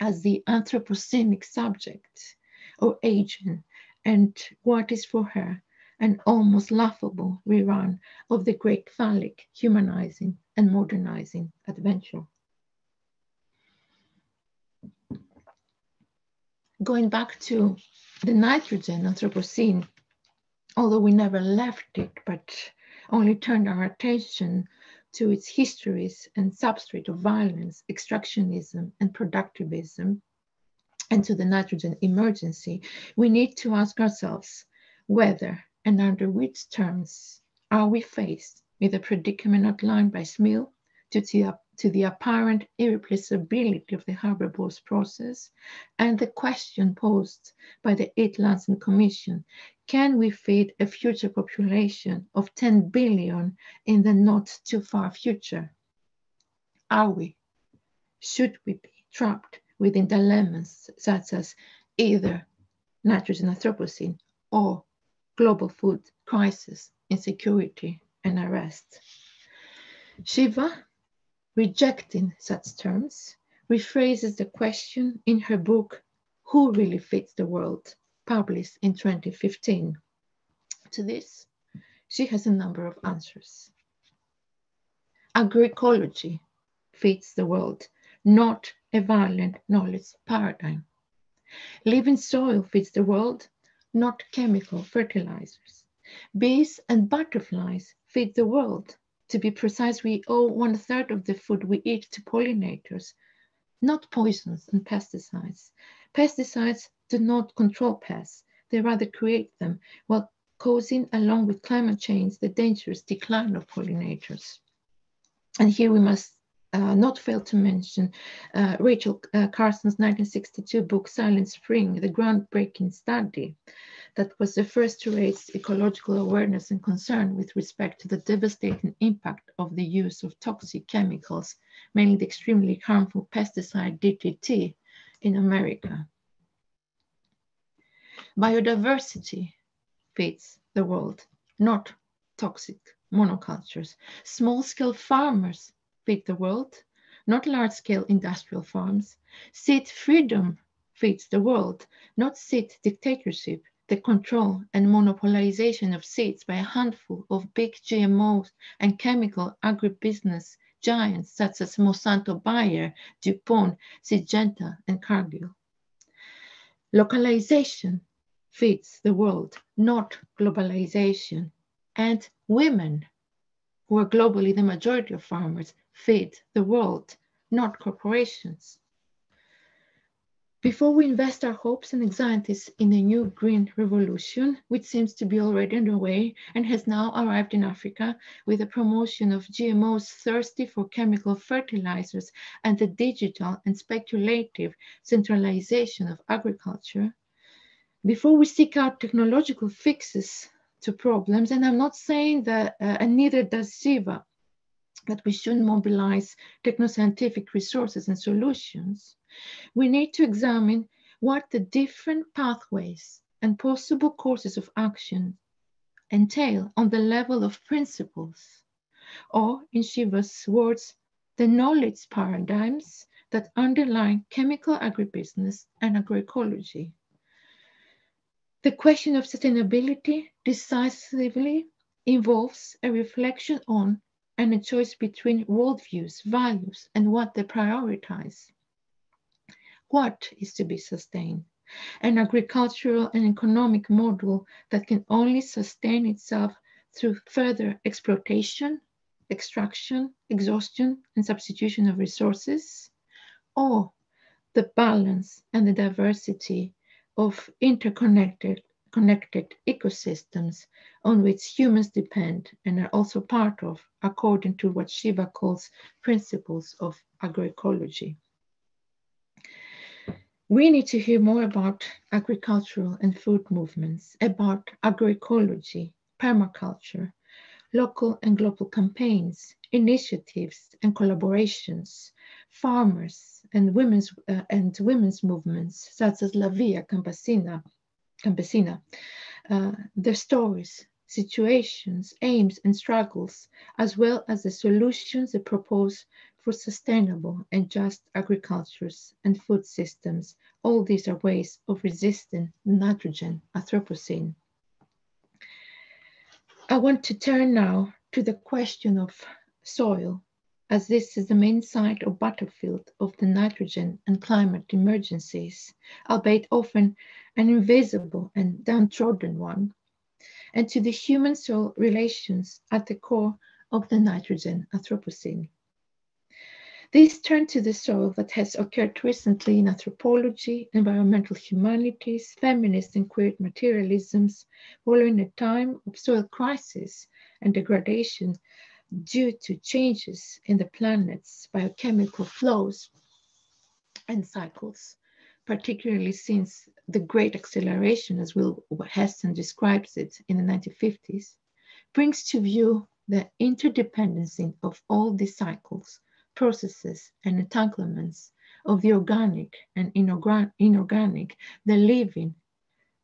as the Anthropocenic subject or agent and what is for her an almost laughable rerun of the great phallic humanizing and modernizing adventure. Going back to the nitrogen Anthropocene, although we never left it, but only turned our attention to its histories and substrate of violence, extractionism, and productivism, and to the nitrogen emergency, we need to ask ourselves whether and under which terms are we faced with a predicament outlined by Smil to the to the apparent irreplaceability of the Haber-Bosch process and the question posed by the Eat-Lancet Commission, can we feed a future population of 10 billion in the not too far future? Are we? Should we be trapped within dilemmas such as either nitrogen anthropocene or global food crisis, insecurity, and arrest? Shiva rejecting such terms, rephrases the question in her book, Who Really Feeds the World, published in 2015. To this, she has a number of answers. Agroecology feeds the world, not a violent knowledge paradigm. Living soil feeds the world, not chemical fertilizers. Bees and butterflies feed the world, to be precise, we owe one third of the food we eat to pollinators, not poisons and pesticides. Pesticides do not control pests, they rather create them, while causing, along with climate change, the dangerous decline of pollinators. And here we must not fail to mention uh, Rachel uh, Carson's 1962 book, Silent Spring, the groundbreaking study that was the first to raise ecological awareness and concern with respect to the devastating impact of the use of toxic chemicals, mainly the extremely harmful pesticide DDT in America. Biodiversity feeds the world, not toxic monocultures. Small-scale farmers feed the world, not large-scale industrial farms. Seed freedom feeds the world, not seed dictatorship the control and monopolization of seeds by a handful of big GMOs and chemical agribusiness giants such as Monsanto Bayer, DuPont, Syngenta, and Cargill. Localization feeds the world, not globalization. And women, who are globally the majority of farmers, feed the world, not corporations. Before we invest our hopes and anxieties in a new green revolution, which seems to be already underway and has now arrived in Africa with the promotion of GMOs thirsty for chemical fertilizers and the digital and speculative centralization of agriculture, before we seek out technological fixes to problems, and I'm not saying that, uh, and neither does Shiva, that we should mobilize technoscientific resources and solutions, we need to examine what the different pathways and possible courses of action entail on the level of principles, or in Shiva's words, the knowledge paradigms that underlie chemical agribusiness and agroecology. The question of sustainability decisively involves a reflection on and a choice between worldviews, values, and what they prioritize what is to be sustained. An agricultural and economic model that can only sustain itself through further exploitation, extraction, exhaustion, and substitution of resources, or the balance and the diversity of interconnected connected ecosystems on which humans depend and are also part of, according to what Shiva calls principles of agroecology. We need to hear more about agricultural and food movements, about agroecology, permaculture, local and global campaigns, initiatives and collaborations, farmers and women's uh, and women's movements such as La Via Campesina, Campesina uh, their stories, situations, aims, and struggles, as well as the solutions they propose for sustainable and just agricultures and food systems. All these are ways of resisting nitrogen Anthropocene. I want to turn now to the question of soil, as this is the main site or battlefield of the nitrogen and climate emergencies, albeit often an invisible and downtrodden one, and to the human-soil relations at the core of the nitrogen Anthropocene. These turn to the soil that has occurred recently in anthropology, environmental humanities, feminist and queer materialisms, following a time of soil crisis and degradation due to changes in the planet's biochemical flows and cycles, particularly since the great acceleration, as Will Steffen describes it in the 1950s, brings to view the interdependency of all these cycles processes and entanglements of the organic and inorganic, the living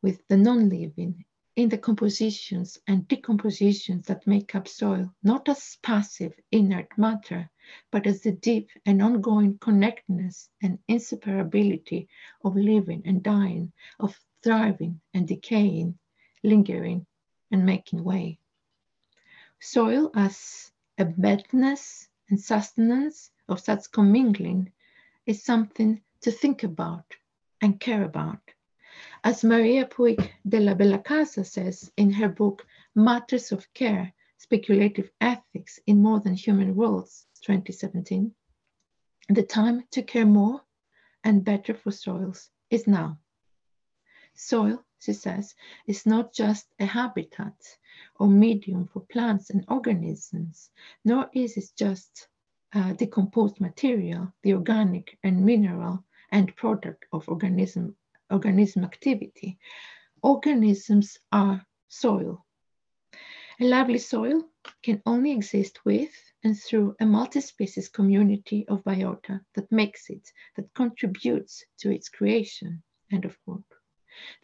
with the non-living in the compositions and decompositions that make up soil, not as passive inert matter, but as the deep and ongoing connectedness and inseparability of living and dying, of thriving and decaying, lingering and making way. Soil as a bedness and sustenance of such commingling is something to think about and care about. As Maria Puig de la Bellacasa says in her book, Matters of Care, Speculative Ethics in More Than Human Worlds, 2017, the time to care more and better for soils is now. Soil, she says, is not just a habitat or medium for plants and organisms, nor is it just uh, decomposed material, the organic and mineral end product of organism, organism activity. Organisms are soil. A lively soil can only exist with and through a multi-species community of biota that makes it, that contributes to its creation, end of quote.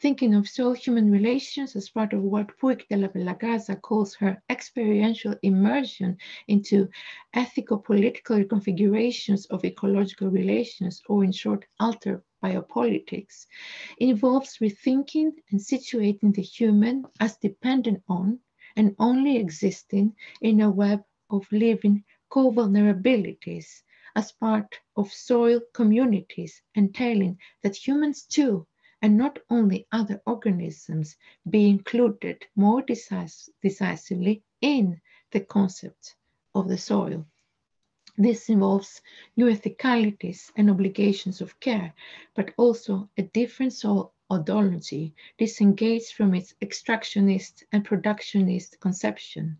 Thinking of soil-human relations as part of what Puig de la Bellacasa calls her experiential immersion into ethico-political reconfigurations of ecological relations, or in short, alter biopolitics, involves rethinking and situating the human as dependent on and only existing in a web of living co-vulnerabilities as part of soil communities, entailing that humans too and not only other organisms be included more decis decisively in the concept of the soil. This involves new ethicalities and obligations of care, but also a different soil ontology disengaged from its extractionist and productionist conception.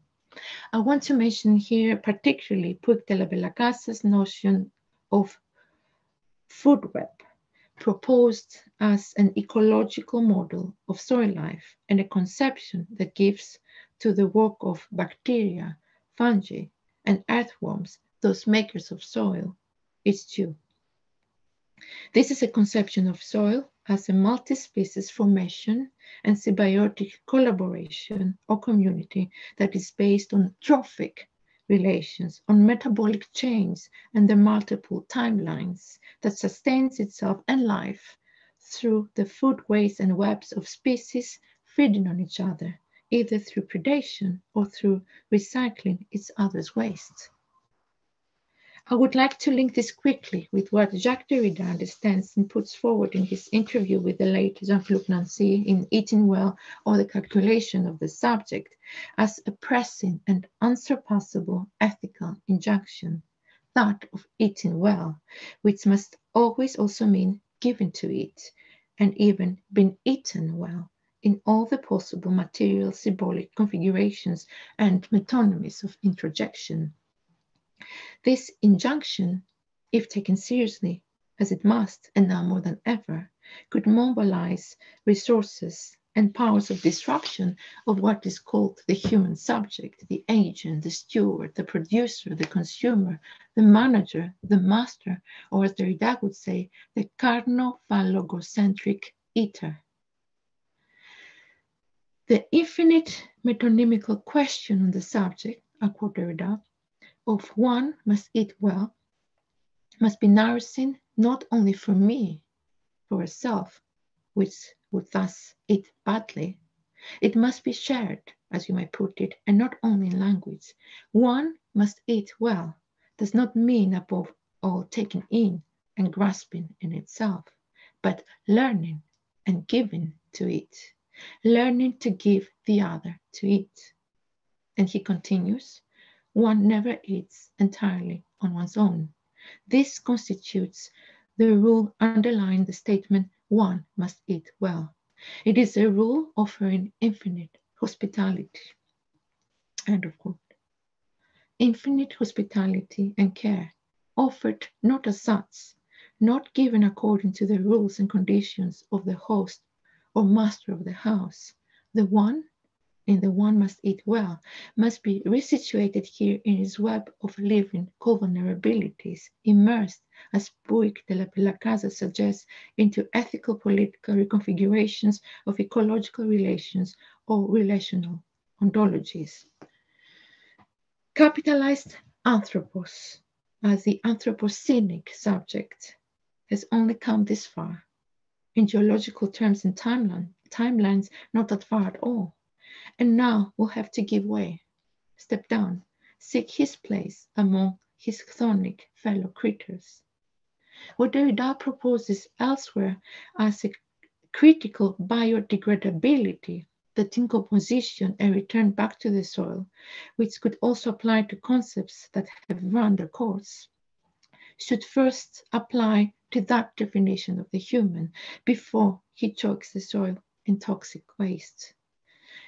I want to mention here particularly Puig de la Bellacasa's notion of food web, proposed as an ecological model of soil life and a conception that gives to the work of bacteria, fungi, and earthworms, those makers of soil, its due. This is a conception of soil as a multi-species formation and symbiotic collaboration or community that is based on trophic relations, on metabolic chains and the multiple timelines that sustains itself and life through the food ways and webs of species feeding on each other, either through predation or through recycling each other's waste. I would like to link this quickly with what Jacques Derrida understands and puts forward in his interview with the late Jean-Philippe Nancy in Eating Well or the calculation of the subject as a pressing and unsurpassable ethical injunction, that of eating well, which must always also mean given to eat and even been eaten well in all the possible material symbolic configurations and metonymies of introjection. This injunction, if taken seriously, as it must, and now more than ever, could mobilize resources and powers of disruption of what is called the human subject, the agent, the steward, the producer, the consumer, the manager, the master, or as Derrida would say, the carnophallogocentric eater. The infinite metonymical question on the subject, quote Derrida, of one must eat well, must be nourishing not only for me, for herself, which would thus eat badly. It must be shared, as you might put it, and not only in language. One must eat well, does not mean above all taking in and grasping in itself, but learning and giving to it, learning to give the other to eat. And he continues, one never eats entirely on one's own. This constitutes the rule underlying the statement, one must eat well. It is a rule offering infinite hospitality. End of quote. Infinite hospitality and care offered not as such, not given according to the rules and conditions of the host or master of the house. The one, and the one must eat well, must be resituated here in his web of living co-vulnerabilities, immersed, as Puig de la Casa suggests, into ethical political reconfigurations of ecological relations or relational ontologies. Capitalized anthropos as the anthropocenic subject has only come this far in geological terms and timeline, timelines not that far at all. And now will have to give way, step down, seek his place among his chthonic fellow creatures. What Derrida proposes elsewhere as a critical biodegradability, the decomposition and return back to the soil, which could also apply to concepts that have run their course, should first apply to that definition of the human before he chokes the soil in toxic waste.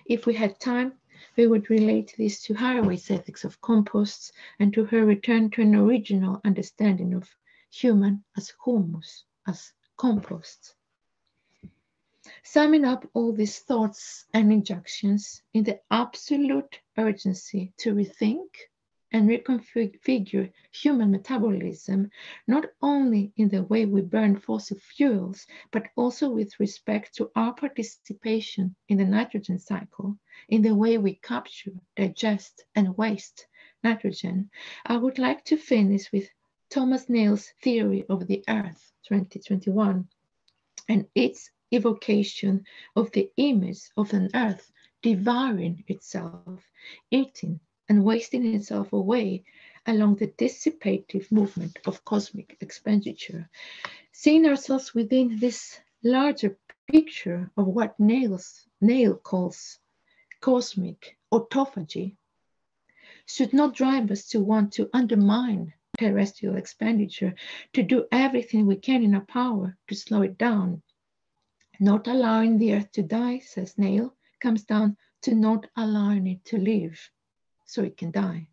If we had time, we would relate this to Haraway's ethics of composts and to her return to an original understanding of human as humus, as compost. Summing up all these thoughts and injunctions in the absolute urgency to rethink and reconfigure human metabolism, not only in the way we burn fossil fuels, but also with respect to our participation in the nitrogen cycle, in the way we capture, digest, and waste nitrogen, I would like to finish with Thomas Nail's theory of the Earth 2021 and its evocation of the image of an Earth devouring itself, eating and wasting itself away along the dissipative movement of cosmic expenditure. Seeing ourselves within this larger picture of what Nails, Nail calls cosmic autophagy should not drive us to want to undermine terrestrial expenditure, to do everything we can in our power to slow it down. Not allowing the earth to die, says Nail, comes down to not allowing it to live so it can die.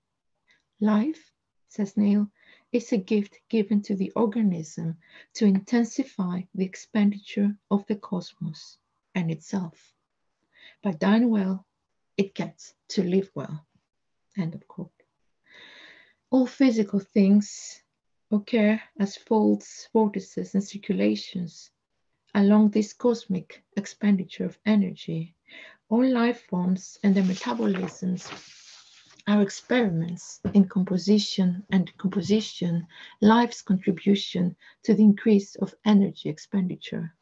Life, says Nail, is a gift given to the organism to intensify the expenditure of the cosmos and itself. By dying well, it gets to live well. End of quote. All physical things occur as folds, vortices, and circulations along this cosmic expenditure of energy. All life forms and their metabolisms our experiments in composition and decomposition, life's contribution to the increase of energy expenditure.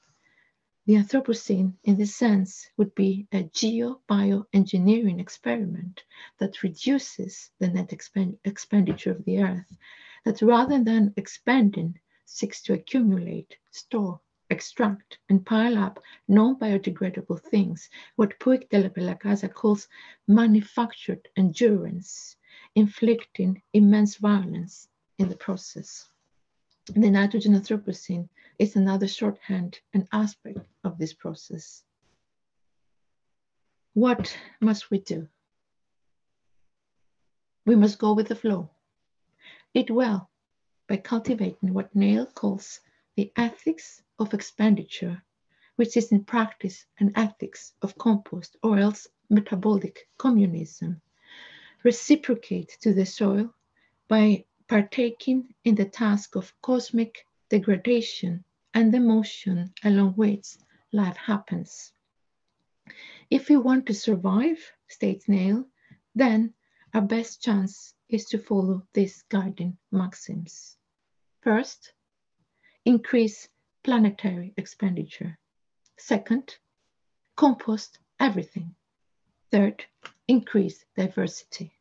The Anthropocene, in this sense, would be a geo-bioengineering experiment that reduces the net expend expenditure of the Earth, that rather than expanding, seeks to accumulate, store, extract and pile up non-biodegradable things, what Puig de la Bellacasa calls manufactured endurance, inflicting immense violence in the process. The nitrogen Anthropocene is another shorthand and aspect of this process. what must we do? We must go with the flow. Eat well by cultivating what Neil calls the ethics of expenditure, which is in practice an ethics of compost or else metabolic communism. Reciprocate to the soil by partaking in the task of cosmic degradation and the motion along which life happens. If we want to survive, states Neil, then our best chance is to follow these guiding maxims. First, increase planetary expenditure. Second, compost everything. Third, increase diversity.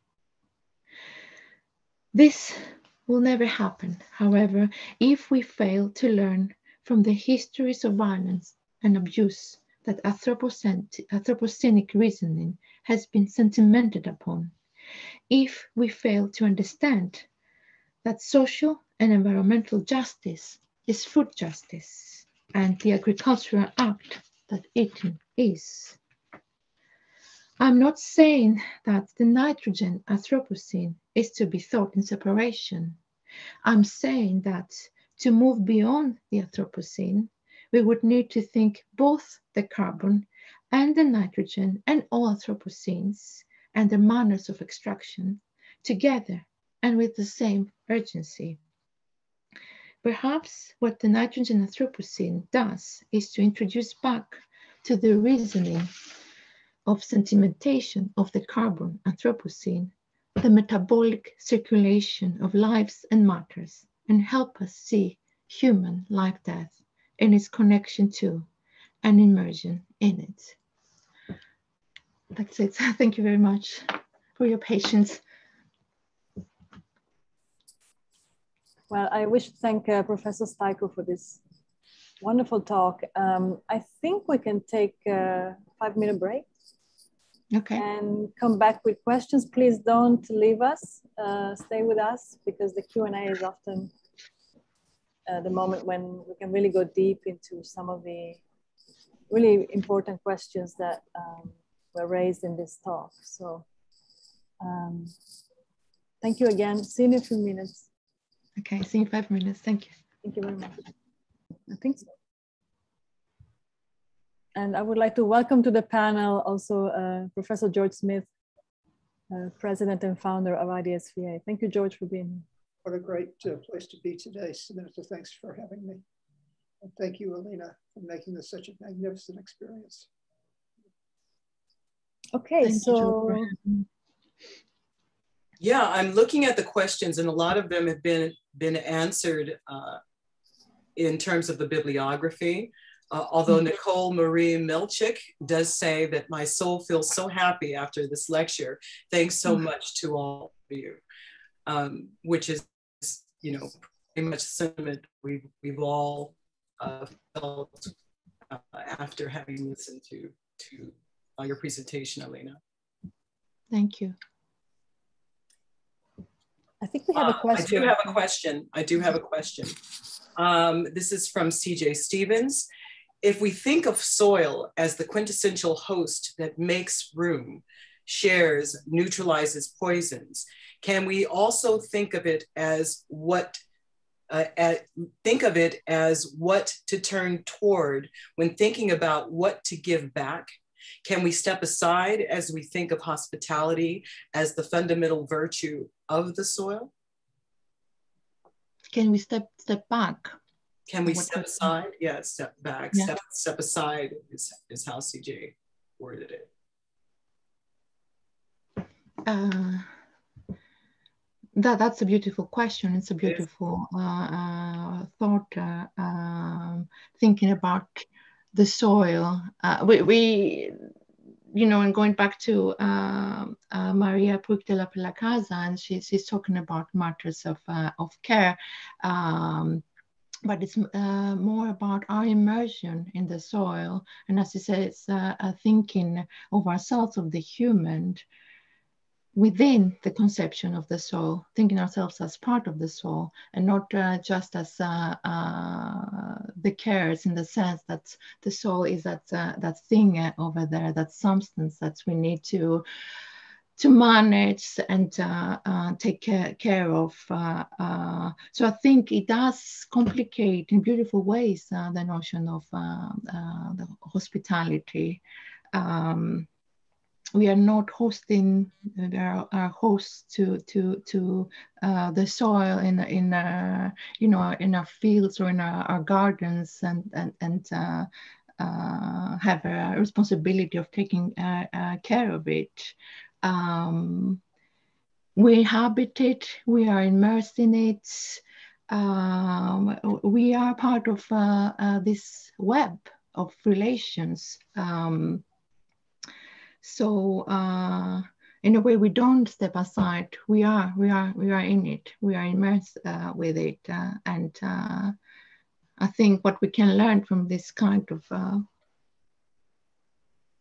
This will never happen, however, if we fail to learn from the histories of violence and abuse that Anthropocenic reasoning has been sedimented upon. If we fail to understand that social and environmental justice is food justice and the agricultural act that eating is. I'm not saying that the nitrogen Anthropocene is to be thought in separation. I'm saying that to move beyond the Anthropocene, we would need to think both the carbon and the nitrogen and all Anthropocenes and their manners of extraction together and with the same urgency. Perhaps what the nitrogen Anthropocene does is to introduce back to the reasoning of sedimentation of the carbon Anthropocene the metabolic circulation of lives and matters and help us see human life death and its connection to and immersion in it. That's it. [laughs] Thank you very much for your patience. Well, I wish to thank uh, Professor Staikou for this wonderful talk. Um, I think we can take a five minute break. Okay. And come back with questions. Please don't leave us. Uh, stay with us because the Q&A is often uh, the moment when we can really go deep into some of the really important questions that um, were raised in this talk. So um, thank you again. See you in a few minutes. Okay, see you in five minutes. Thank you. Thank you very much. I think so. And I would like to welcome to the panel also uh, Professor George Smith, uh, President and founder of IDSVA. Thank you, George, for being here. What a great uh, place to be today, Simonetta. Thanks for having me. And thank you, Alina, for making this such a magnificent experience. Okay, thank so. Yeah, I'm looking at the questions, and a lot of them have been been answered uh, in terms of the bibliography. Uh, although mm-hmm. Nicole Marie Milchik does say that my soul feels so happy after this lecture. Thanks so mm-hmm. much to all of you, um, which is, you know, pretty much sentiment we've, we've all uh, felt uh, after having listened to, to uh, your presentation, Elena. Thank you. I think we have a question. Uh, I do have a question. I do have a question. Um, this is from CJ Stevens if we think of soil as the quintessential host that makes room, shares, neutralizes poisons, can we also think of it as what uh, at, think of it as what to turn toward when thinking about what to give back? Can we step aside as we think of hospitality as the fundamental virtue of the soil? Can we step step back can we step aside? Yeah, step back, yeah. step step aside is, is how CJ worded it. Uh, that that's a beautiful question. It's a beautiful uh, uh, thought. Uh, um, thinking about the soil, uh, we, we, you know, and going back to uh, Maria Puig de la Casa, and she, she's talking about matters of of care. Um, but it's uh, more about our immersion in the soil. And as you say, it's uh, a thinking of ourselves, of the human, within the conception of the soul, thinking ourselves as part of the soul and not uh, just as uh, uh, the cares in the sense that the soul is that uh, that thing uh, over there, that substance that we need to to manage and uh, uh, take care, care of. Uh, uh so I think it does complicate in beautiful ways the notion of uh, the hospitality. Um, we are not hosting we are, are hosts to to to the soil in in you know in our fields or in our, our gardens and and and have a responsibility of taking care of it um, we inhabit it, we are immersed in it, um, we are part of uh, uh, this web of relations. Um, so uh, in a way, we don't step aside. We are, we are, we are in it. We are immersed uh, with it, uh, and uh, I think what we can learn from this kind of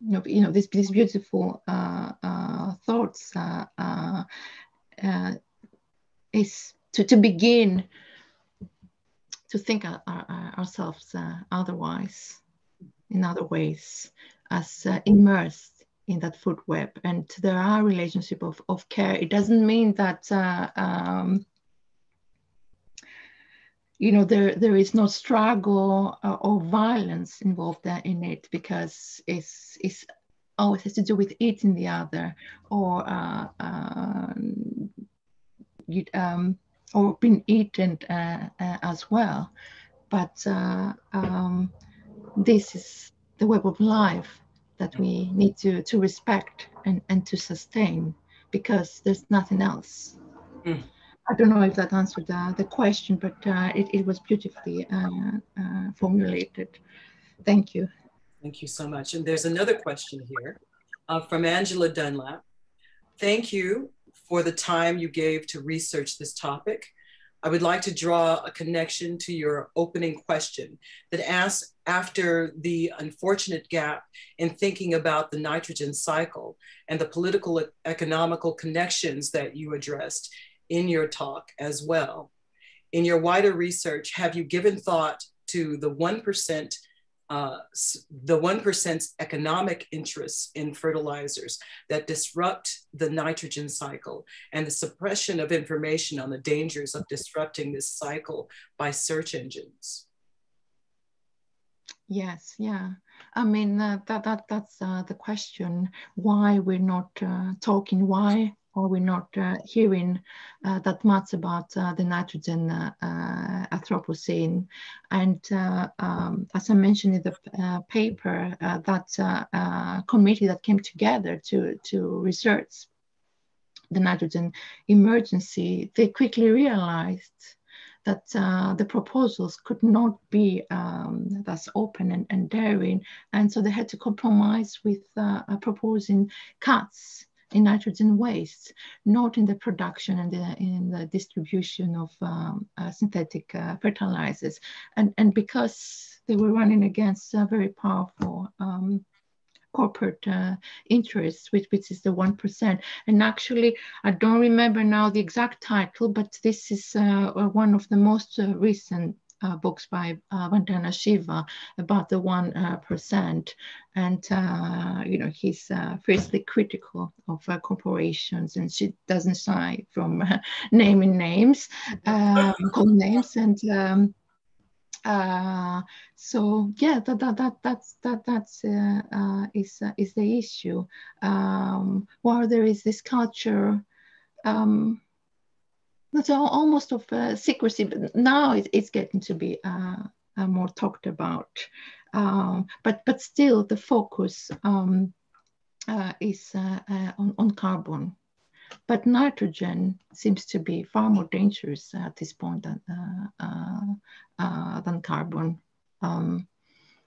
know, you know this, these beautiful uh, uh, thoughts uh, uh, uh is to, to begin to think ourselves uh, otherwise in other ways as immersed in that food web. And there are relationship of, of care. It doesn't mean that um, you know there there is no struggle uh, or violence involved in it because it's it's always has to do with eating the other or uh, uh, you, um, or being eaten uh, uh, as well. But uh, um, this is the web of life that we need to to respect and and to sustain because there's nothing else mm. I don't know if that answered uh, the question, but uh, it, it, was beautifully uh, uh, formulated. Thank you. Thank you so much. And there's another question here uh, from Angela Dunlap. Thank you for the time you gave to research this topic. I would like to draw a connection to your opening question that asks after the unfortunate gap in thinking about the nitrogen cycle and the political economical connections that you addressed in your talk as well. In your wider research, have you given thought to the 1%, uh, the 1%'s economic interests in fertilizers that disrupt the nitrogen cycle and the suppression of information on the dangers of disrupting this cycle by search engines? Yes, yeah. I mean, uh, that, that, that's uh, the question, why we're not uh, talking, why or we're not uh, hearing uh, that much about uh, the nitrogen uh, uh, Anthropocene. And uh, um, as I mentioned in the paper, that committee that came together to, to research the nitrogen emergency, they quickly realized that the proposals could not be um, thus open and, and, daring. And so they had to compromise with proposing cuts in nitrogen waste, not in the production and the, in the distribution of um, uh, synthetic uh, fertilizers. And, and because they were running against a very powerful um, corporate uh, interests, which, which is the 1%. And actually, I don't remember now the exact title, but this is uh, one of the most uh, recent uh, books by uh, Vandana Shiva about the one uh, and uh, you know he's uh, fiercely critical of uh, corporations, and she doesn't shy from [laughs] naming names, um, [laughs] calling names, and. Um, so yeah, that, that, that that's that that's is is the issue. Um, while there is this culture um, that's almost of a secrecy, but now it, it's getting to be uh, uh, more talked about. Um, but but still, the focus um, uh, is uh, uh, on, on carbon. But nitrogen seems to be far more dangerous at this point than uh, than carbon. Um,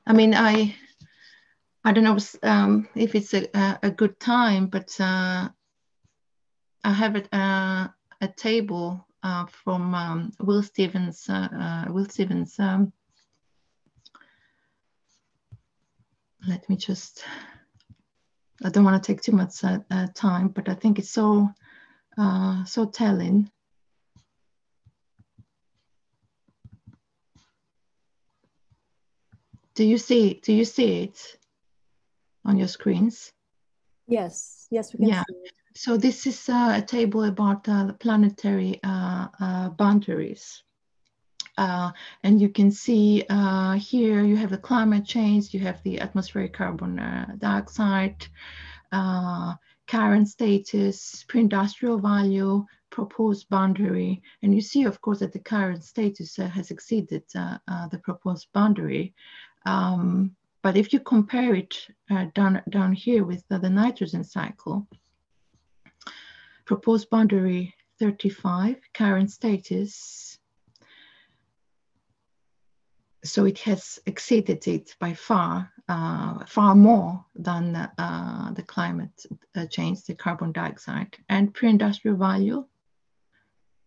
I mean, I I don't know um, if it's a, a, good time, but I have it a table uh, from um, Will Steffen. Uh, uh, Will Steffen. Um, let me just. I don't want to take too much uh, uh, time, but I think it's so uh, so telling. Do you see? Do you see it on your screens? Yes. Yes, we can yeah. So this is uh, a table about uh, the planetary uh, uh boundaries. Uh, and you can see uh, here you have the climate change, you have the atmospheric carbon dioxide, current status, pre-industrial value, proposed boundary. And you see, of course, that the current status has exceeded the proposed boundary. Um, but if you compare it uh, down, down here with the nitrogen cycle, proposed boundary 35, current status, so it has exceeded it by far, uh, far more than uh, the climate uh, change, the carbon dioxide, and pre-industrial value,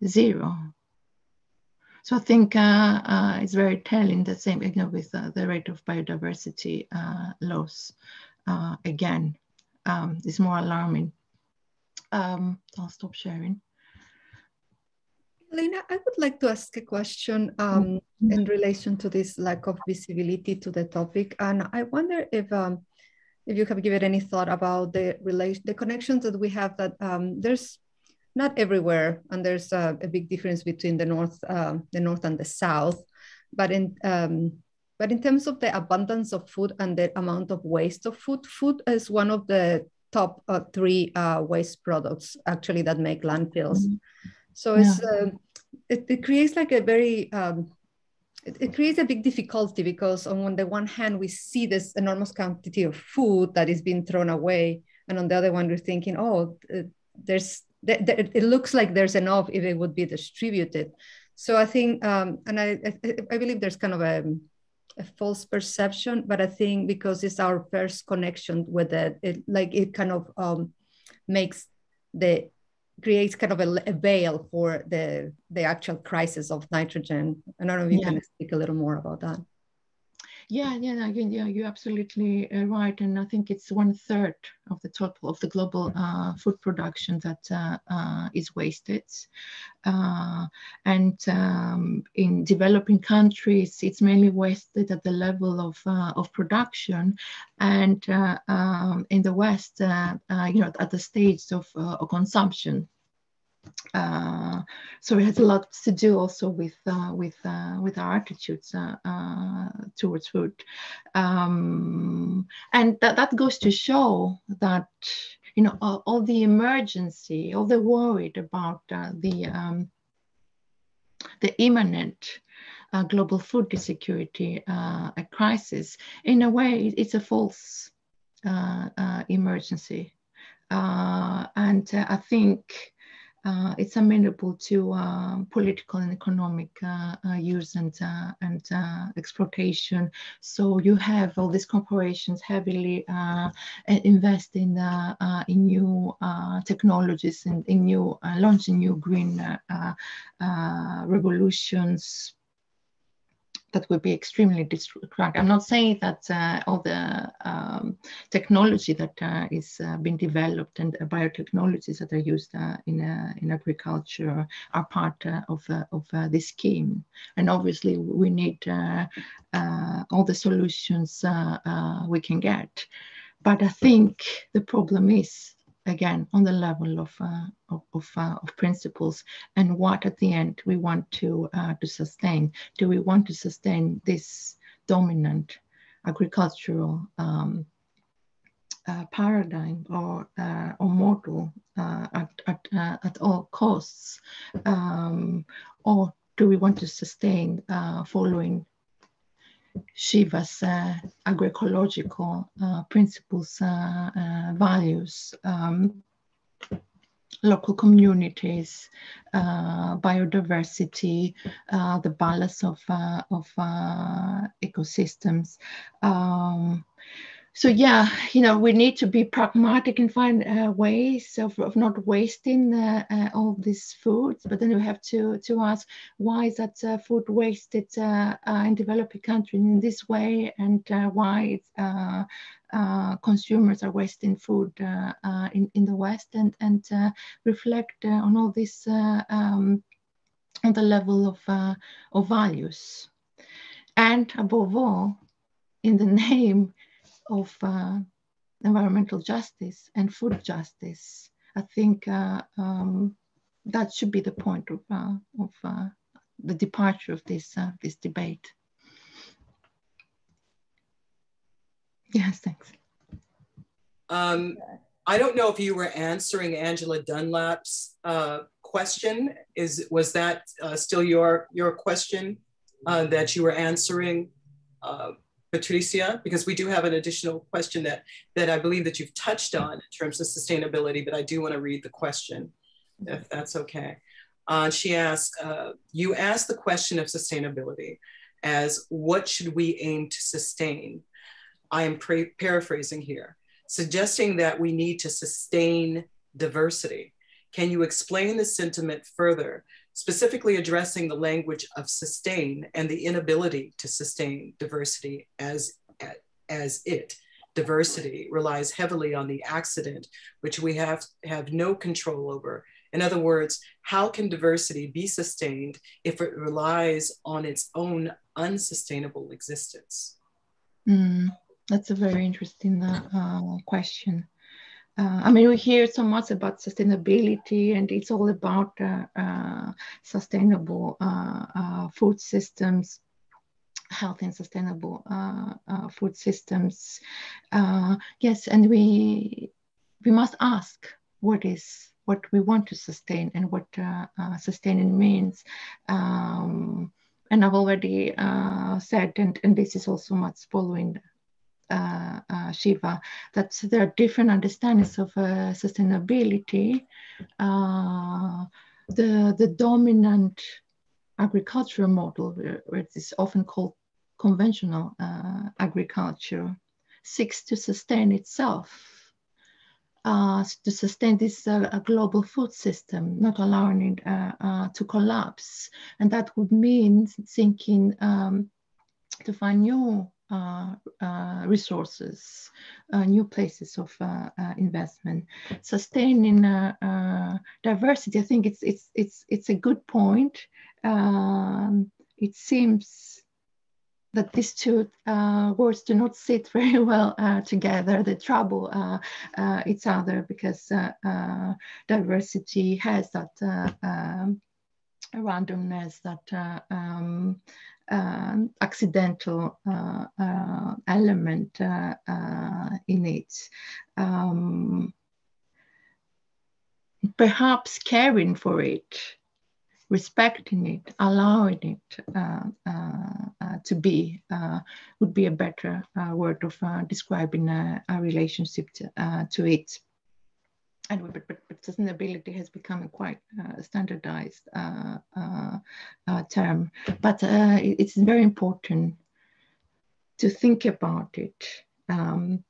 zero. So I think uh, uh, it's very telling the same you know, with uh, the rate of biodiversity loss. Again, um, is more alarming. Um, I'll stop sharing. Lena, I would like to ask a question um, mm -hmm. in relation to this lack of visibility to the topic, and I wonder if um, if you have given any thought about the relation, the connections that we have. That um, there's not everywhere, and there's a, a big difference between the north, uh, the north and the south. But in um, but in terms of the abundance of food and the amount of waste of food, food is one of the top uh, three uh, waste products actually that make landfills. Mm-hmm. So yeah. it's uh, it, it, creates like a very um, it, it, creates a big difficulty because on the one hand we see this enormous quantity of food that is being thrown away, and on the other one we're thinking, oh, there's it looks like there's enough if it would be distributed. So I think, um, and I, I, I, believe there's kind of a, a, false perception, but I think because it's our first connection with it, it like it kind of um, makes the creates kind of a, a, veil for the the actual crisis of nitrogen. I don't know if you yeah. can speak a little more about that. Yeah, yeah, yeah, you're absolutely uh, right. And I think it's one third of the total of the global uh, food production that uh, uh, is wasted. Uh, and um, in developing countries, it's mainly wasted at the level of, uh, of production. And um, in the West, you know, at the stage of consumption uh, so it has a lot to do also with uh, with uh, with our attitudes uh, uh, towards food, um, and that that goes to show that you know all, all the emergency, all the worried about uh, the um, the imminent global food insecurity crisis. In a way, it's a false emergency, and I think uh, it's amenable to uh, political and economic uh, uh use and, uh, and uh, exploitation. So you have all these corporations heavily invest in, in new technologies and in new launching new green revolutions that would be extremely distracting. I'm not saying that uh, all the um, technology that uh, is uh, being developed and biotechnologies that are used uh, in, uh, in agriculture are part uh, of, of this scheme. And obviously we need all the solutions we can get. But I think the problem is again on the level of uh, of, of, uh, of, principles. And what at the end we want to uh, to sustain? Do we want to sustain this dominant agricultural um, uh, paradigm or uh, or model uh, at at, at all costs? Um, or do we want to sustain following Shiva's uh, agroecological uh, principles, uh, uh values, um, local communities, uh, biodiversity, the balance of, of ecosystems. Um, so yeah, you know, we need to be pragmatic and find uh, ways of, of not wasting uh, uh, all these foods. But then we have to to ask why is that uh, food wasted uh, uh, in developing countries in this way, and why consumers are wasting food in in the West, and and reflect on all this um, on the level of of values, and above all in the [laughs] name of uh, environmental justice and food justice. I think uh, um, that should be the point of, uh, of uh, the departure of this, uh, this debate. Yes, thanks. Um, I don't know if you were answering Angela Dunlap's uh, question. Is was that still your your question that you were answering, Patricia? Because we do have an additional question that that I believe that you've touched on in terms of sustainability, but I do want to read the question, if that's okay. Uh, she asked, uh, you asked the question of sustainability as what should we aim to sustain? I am paraphrasing here, suggesting that we need to sustain diversity. Can you explain the sentiment further, specifically addressing the language of sustain and the inability to sustain diversity as, as it? Diversity relies heavily on the accident, which we have, have no control over. In other words, how can diversity be sustained if it relies on its own unsustainable existence? Mm. That's a very interesting uh, question. Uh, I mean, we hear so much about sustainability, and it's all about uh, uh sustainable uh, food systems, healthy and sustainable food systems. yes, and we we must ask what is what we want to sustain and what sustaining means. Um, and I've already said, and, and this is also much following uh, uh, Shiva, that there are different understandings of uh, sustainability. Uh, the, the dominant agricultural model, it is often called conventional uh, agriculture, seeks to sustain itself. Uh, to sustain this uh, global food system, not allowing it uh, uh, to collapse. And that would mean thinking um, to find new uh, uh, resources, uh, new places of investment, sustaining diversity. I think it's it's it's it's a good point. Um, it seems that these two uh, words do not sit [laughs] very well uh, together. They trouble uh, each other because diversity has that um, randomness, that um, uh, accidental uh, uh, element in it. Um, perhaps caring for it, respecting it, allowing it uh, uh, to be would be a better word of describing a, a relationship to, to it and but, but, but, sustainability has become a quite uh, standardized uh, uh, uh term. But uh, it's very important to think about it um,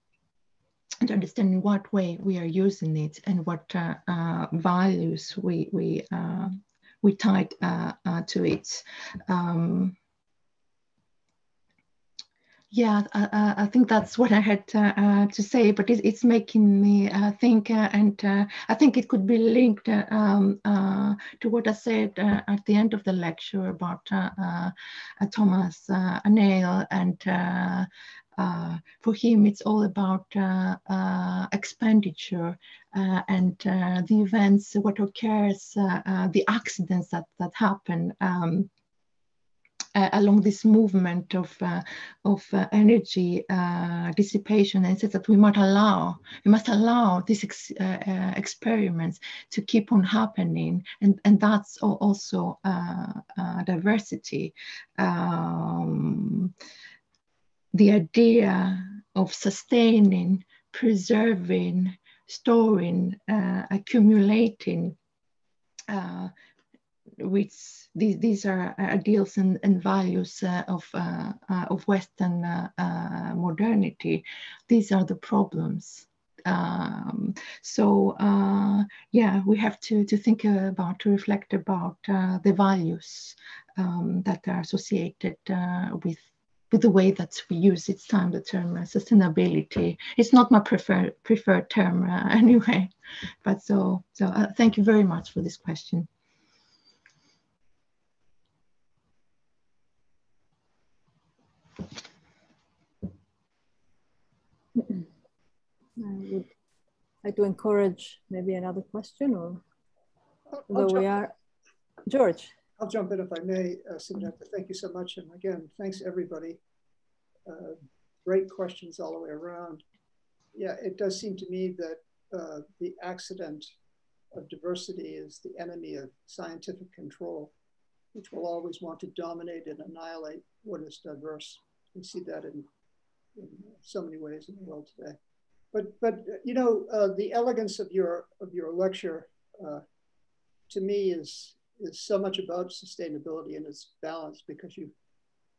and understand in what way we are using it and what uh, values we we we tie to it. Um, yeah, uh, I think that's what I had uh, uh, to say, but it, it's making me uh, think, uh, and uh, I think it could be linked um, to what I said at the end of the lecture about Thomas Nail. And for him, it's all about expenditure and the events, what occurs, the accidents that, that happen. Um, uh, along this movement of, uh, of uh, energy uh, dissipation and says that we must allow, we must allow these ex uh, uh, experiments to keep on happening. And, and that's also diversity. Um, the idea of sustaining, preserving, storing, accumulating which these, these are ideals and, and values uh, of, uh, uh, of Western uh, uh, modernity. These are the problems. Um, so uh, yeah, we have to, to think about, to reflect about the values um, that are associated with with the way that we use its time the term sustainability. It's not my preferred preferred term [laughs] anyway, but so so thank you very much for this question. Like to encourage maybe another question or though we are, George. I'll jump in if I may, uh, Simonetta. Thank you so much. And again, thanks everybody. Uh, great questions all the way around. Yeah, it does seem to me that uh, the accident of diversity is the enemy of scientific control, which will always want to dominate and annihilate what is diverse. We see that in, in so many ways in the world today. But, but you know, uh, the elegance of your, of your lecture uh, to me is, is so much about sustainability and its balance because you,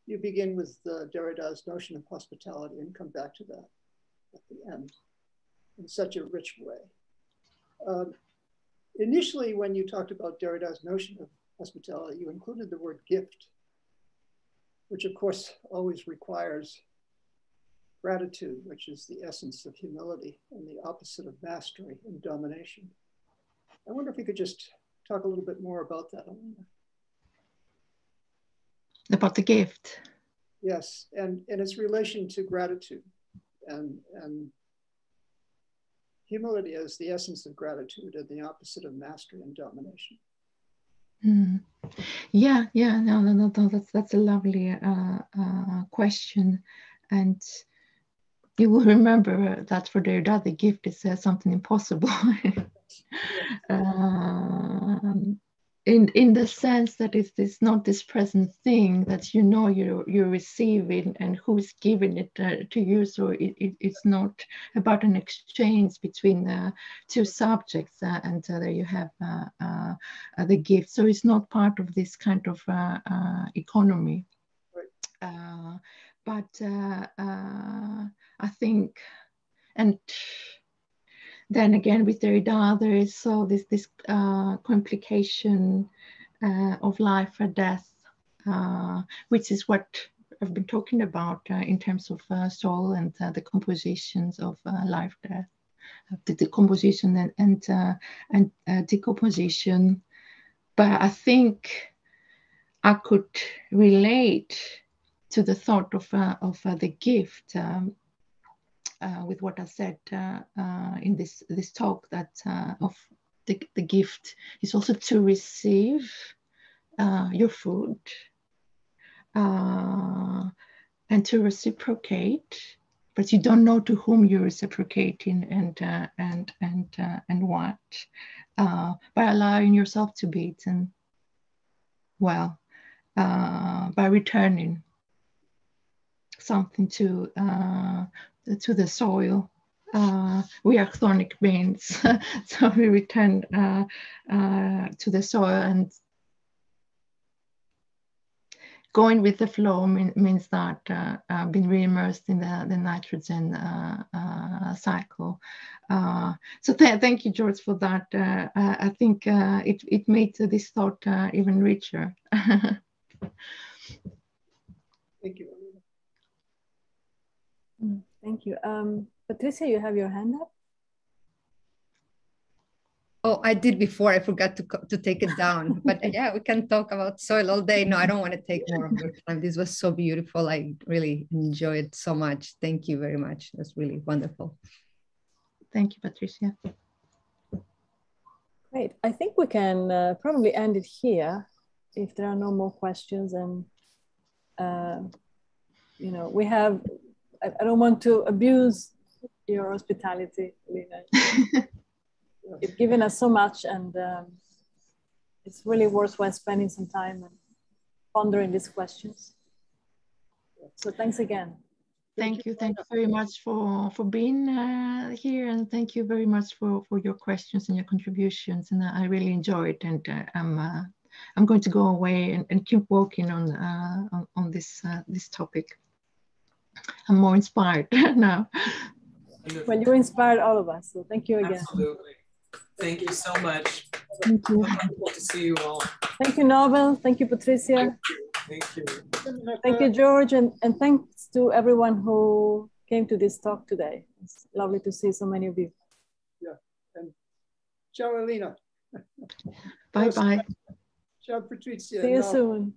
you begin with uh, Derrida's notion of hospitality and come back to that at the end in such a rich way. Um, initially, when you talked about Derrida's notion of hospitality, you included the word gift, which of course always requires gratitude, which is the essence of humility and the opposite of mastery and domination. I wonder if you could just talk a little bit more about that, Alina. About the gift. Yes, and, and its relation to gratitude and, and humility is the essence of gratitude and the opposite of mastery and domination. Mm. Yeah, yeah, no, no, no, no, that's that's a lovely uh, uh, question, and you will remember that for Derrida, the gift is uh, something impossible. [laughs] um, in in the sense that it's, it's not this present thing that you know you're you're receiving and who's giving it uh, to you so it, it, it's not about an exchange between the two subjects uh, and uh, there you have uh, uh, uh, the gift so it's not part of this kind of economy right. But i think and then again with Derrida, there is so this this uh, complication uh, of life or death, uh, which is what I've been talking about uh, in terms of uh, soul and uh, the compositions of life, death, the decomposition and and, and decomposition. But I think I could relate to the thought of of the gift. Um, uh, with what I said uh, uh, in this this talk that of the, the gift is also to receive your food and to reciprocate but you don't know to whom you're reciprocating and uh, and and uh, and what uh, by allowing yourself to be eaten well by returning something to to the soil. Uh, we are chthonic beings, [laughs] so we return uh, uh, to the soil and going with the flow mean, means that uh, uh, being re-immersed in the, the nitrogen uh, uh cycle. Uh, so th thank you, George, for that. Uh, I think it, it made this thought even richer. [laughs] thank you. Mm. Thank you. Um, Patricia, you have your hand up? Oh, I did before. I forgot to to take it down. [laughs] But yeah, we can talk about soil all day. No, I don't want to take more of your [laughs] time. This was so beautiful. I really enjoyed it so much. Thank you very much. That's really wonderful. Thank you, Patricia. Great. I think we can uh, probably end it here if there are no more questions. And uh, you know, we have I, don't want to abuse your hospitality, Lena. [laughs] You've given us so much, and um, it's really worthwhile spending some time and pondering these questions. So thanks again. Thank you. Thank you very much for, for being uh, here. And thank you very much for, for your questions and your contributions. And I really enjoyed it. and uh, I'm, uh, I'm going to go away and, and keep working on, uh, on, on, this, uh, this topic. I'm more inspired [laughs] now. Well, you inspired all of us. So thank you again. Absolutely. Thank you so much. Thank you. Wonderful to see you all. Thank you, Novel. Thank you, Patricia. Thank you. Thank you, George. And, and thanks to everyone who came to this talk today. It's lovely to see so many of you. Yeah. And ciao, Alina. Bye-bye. Ciao, Patricia. See you no. soon.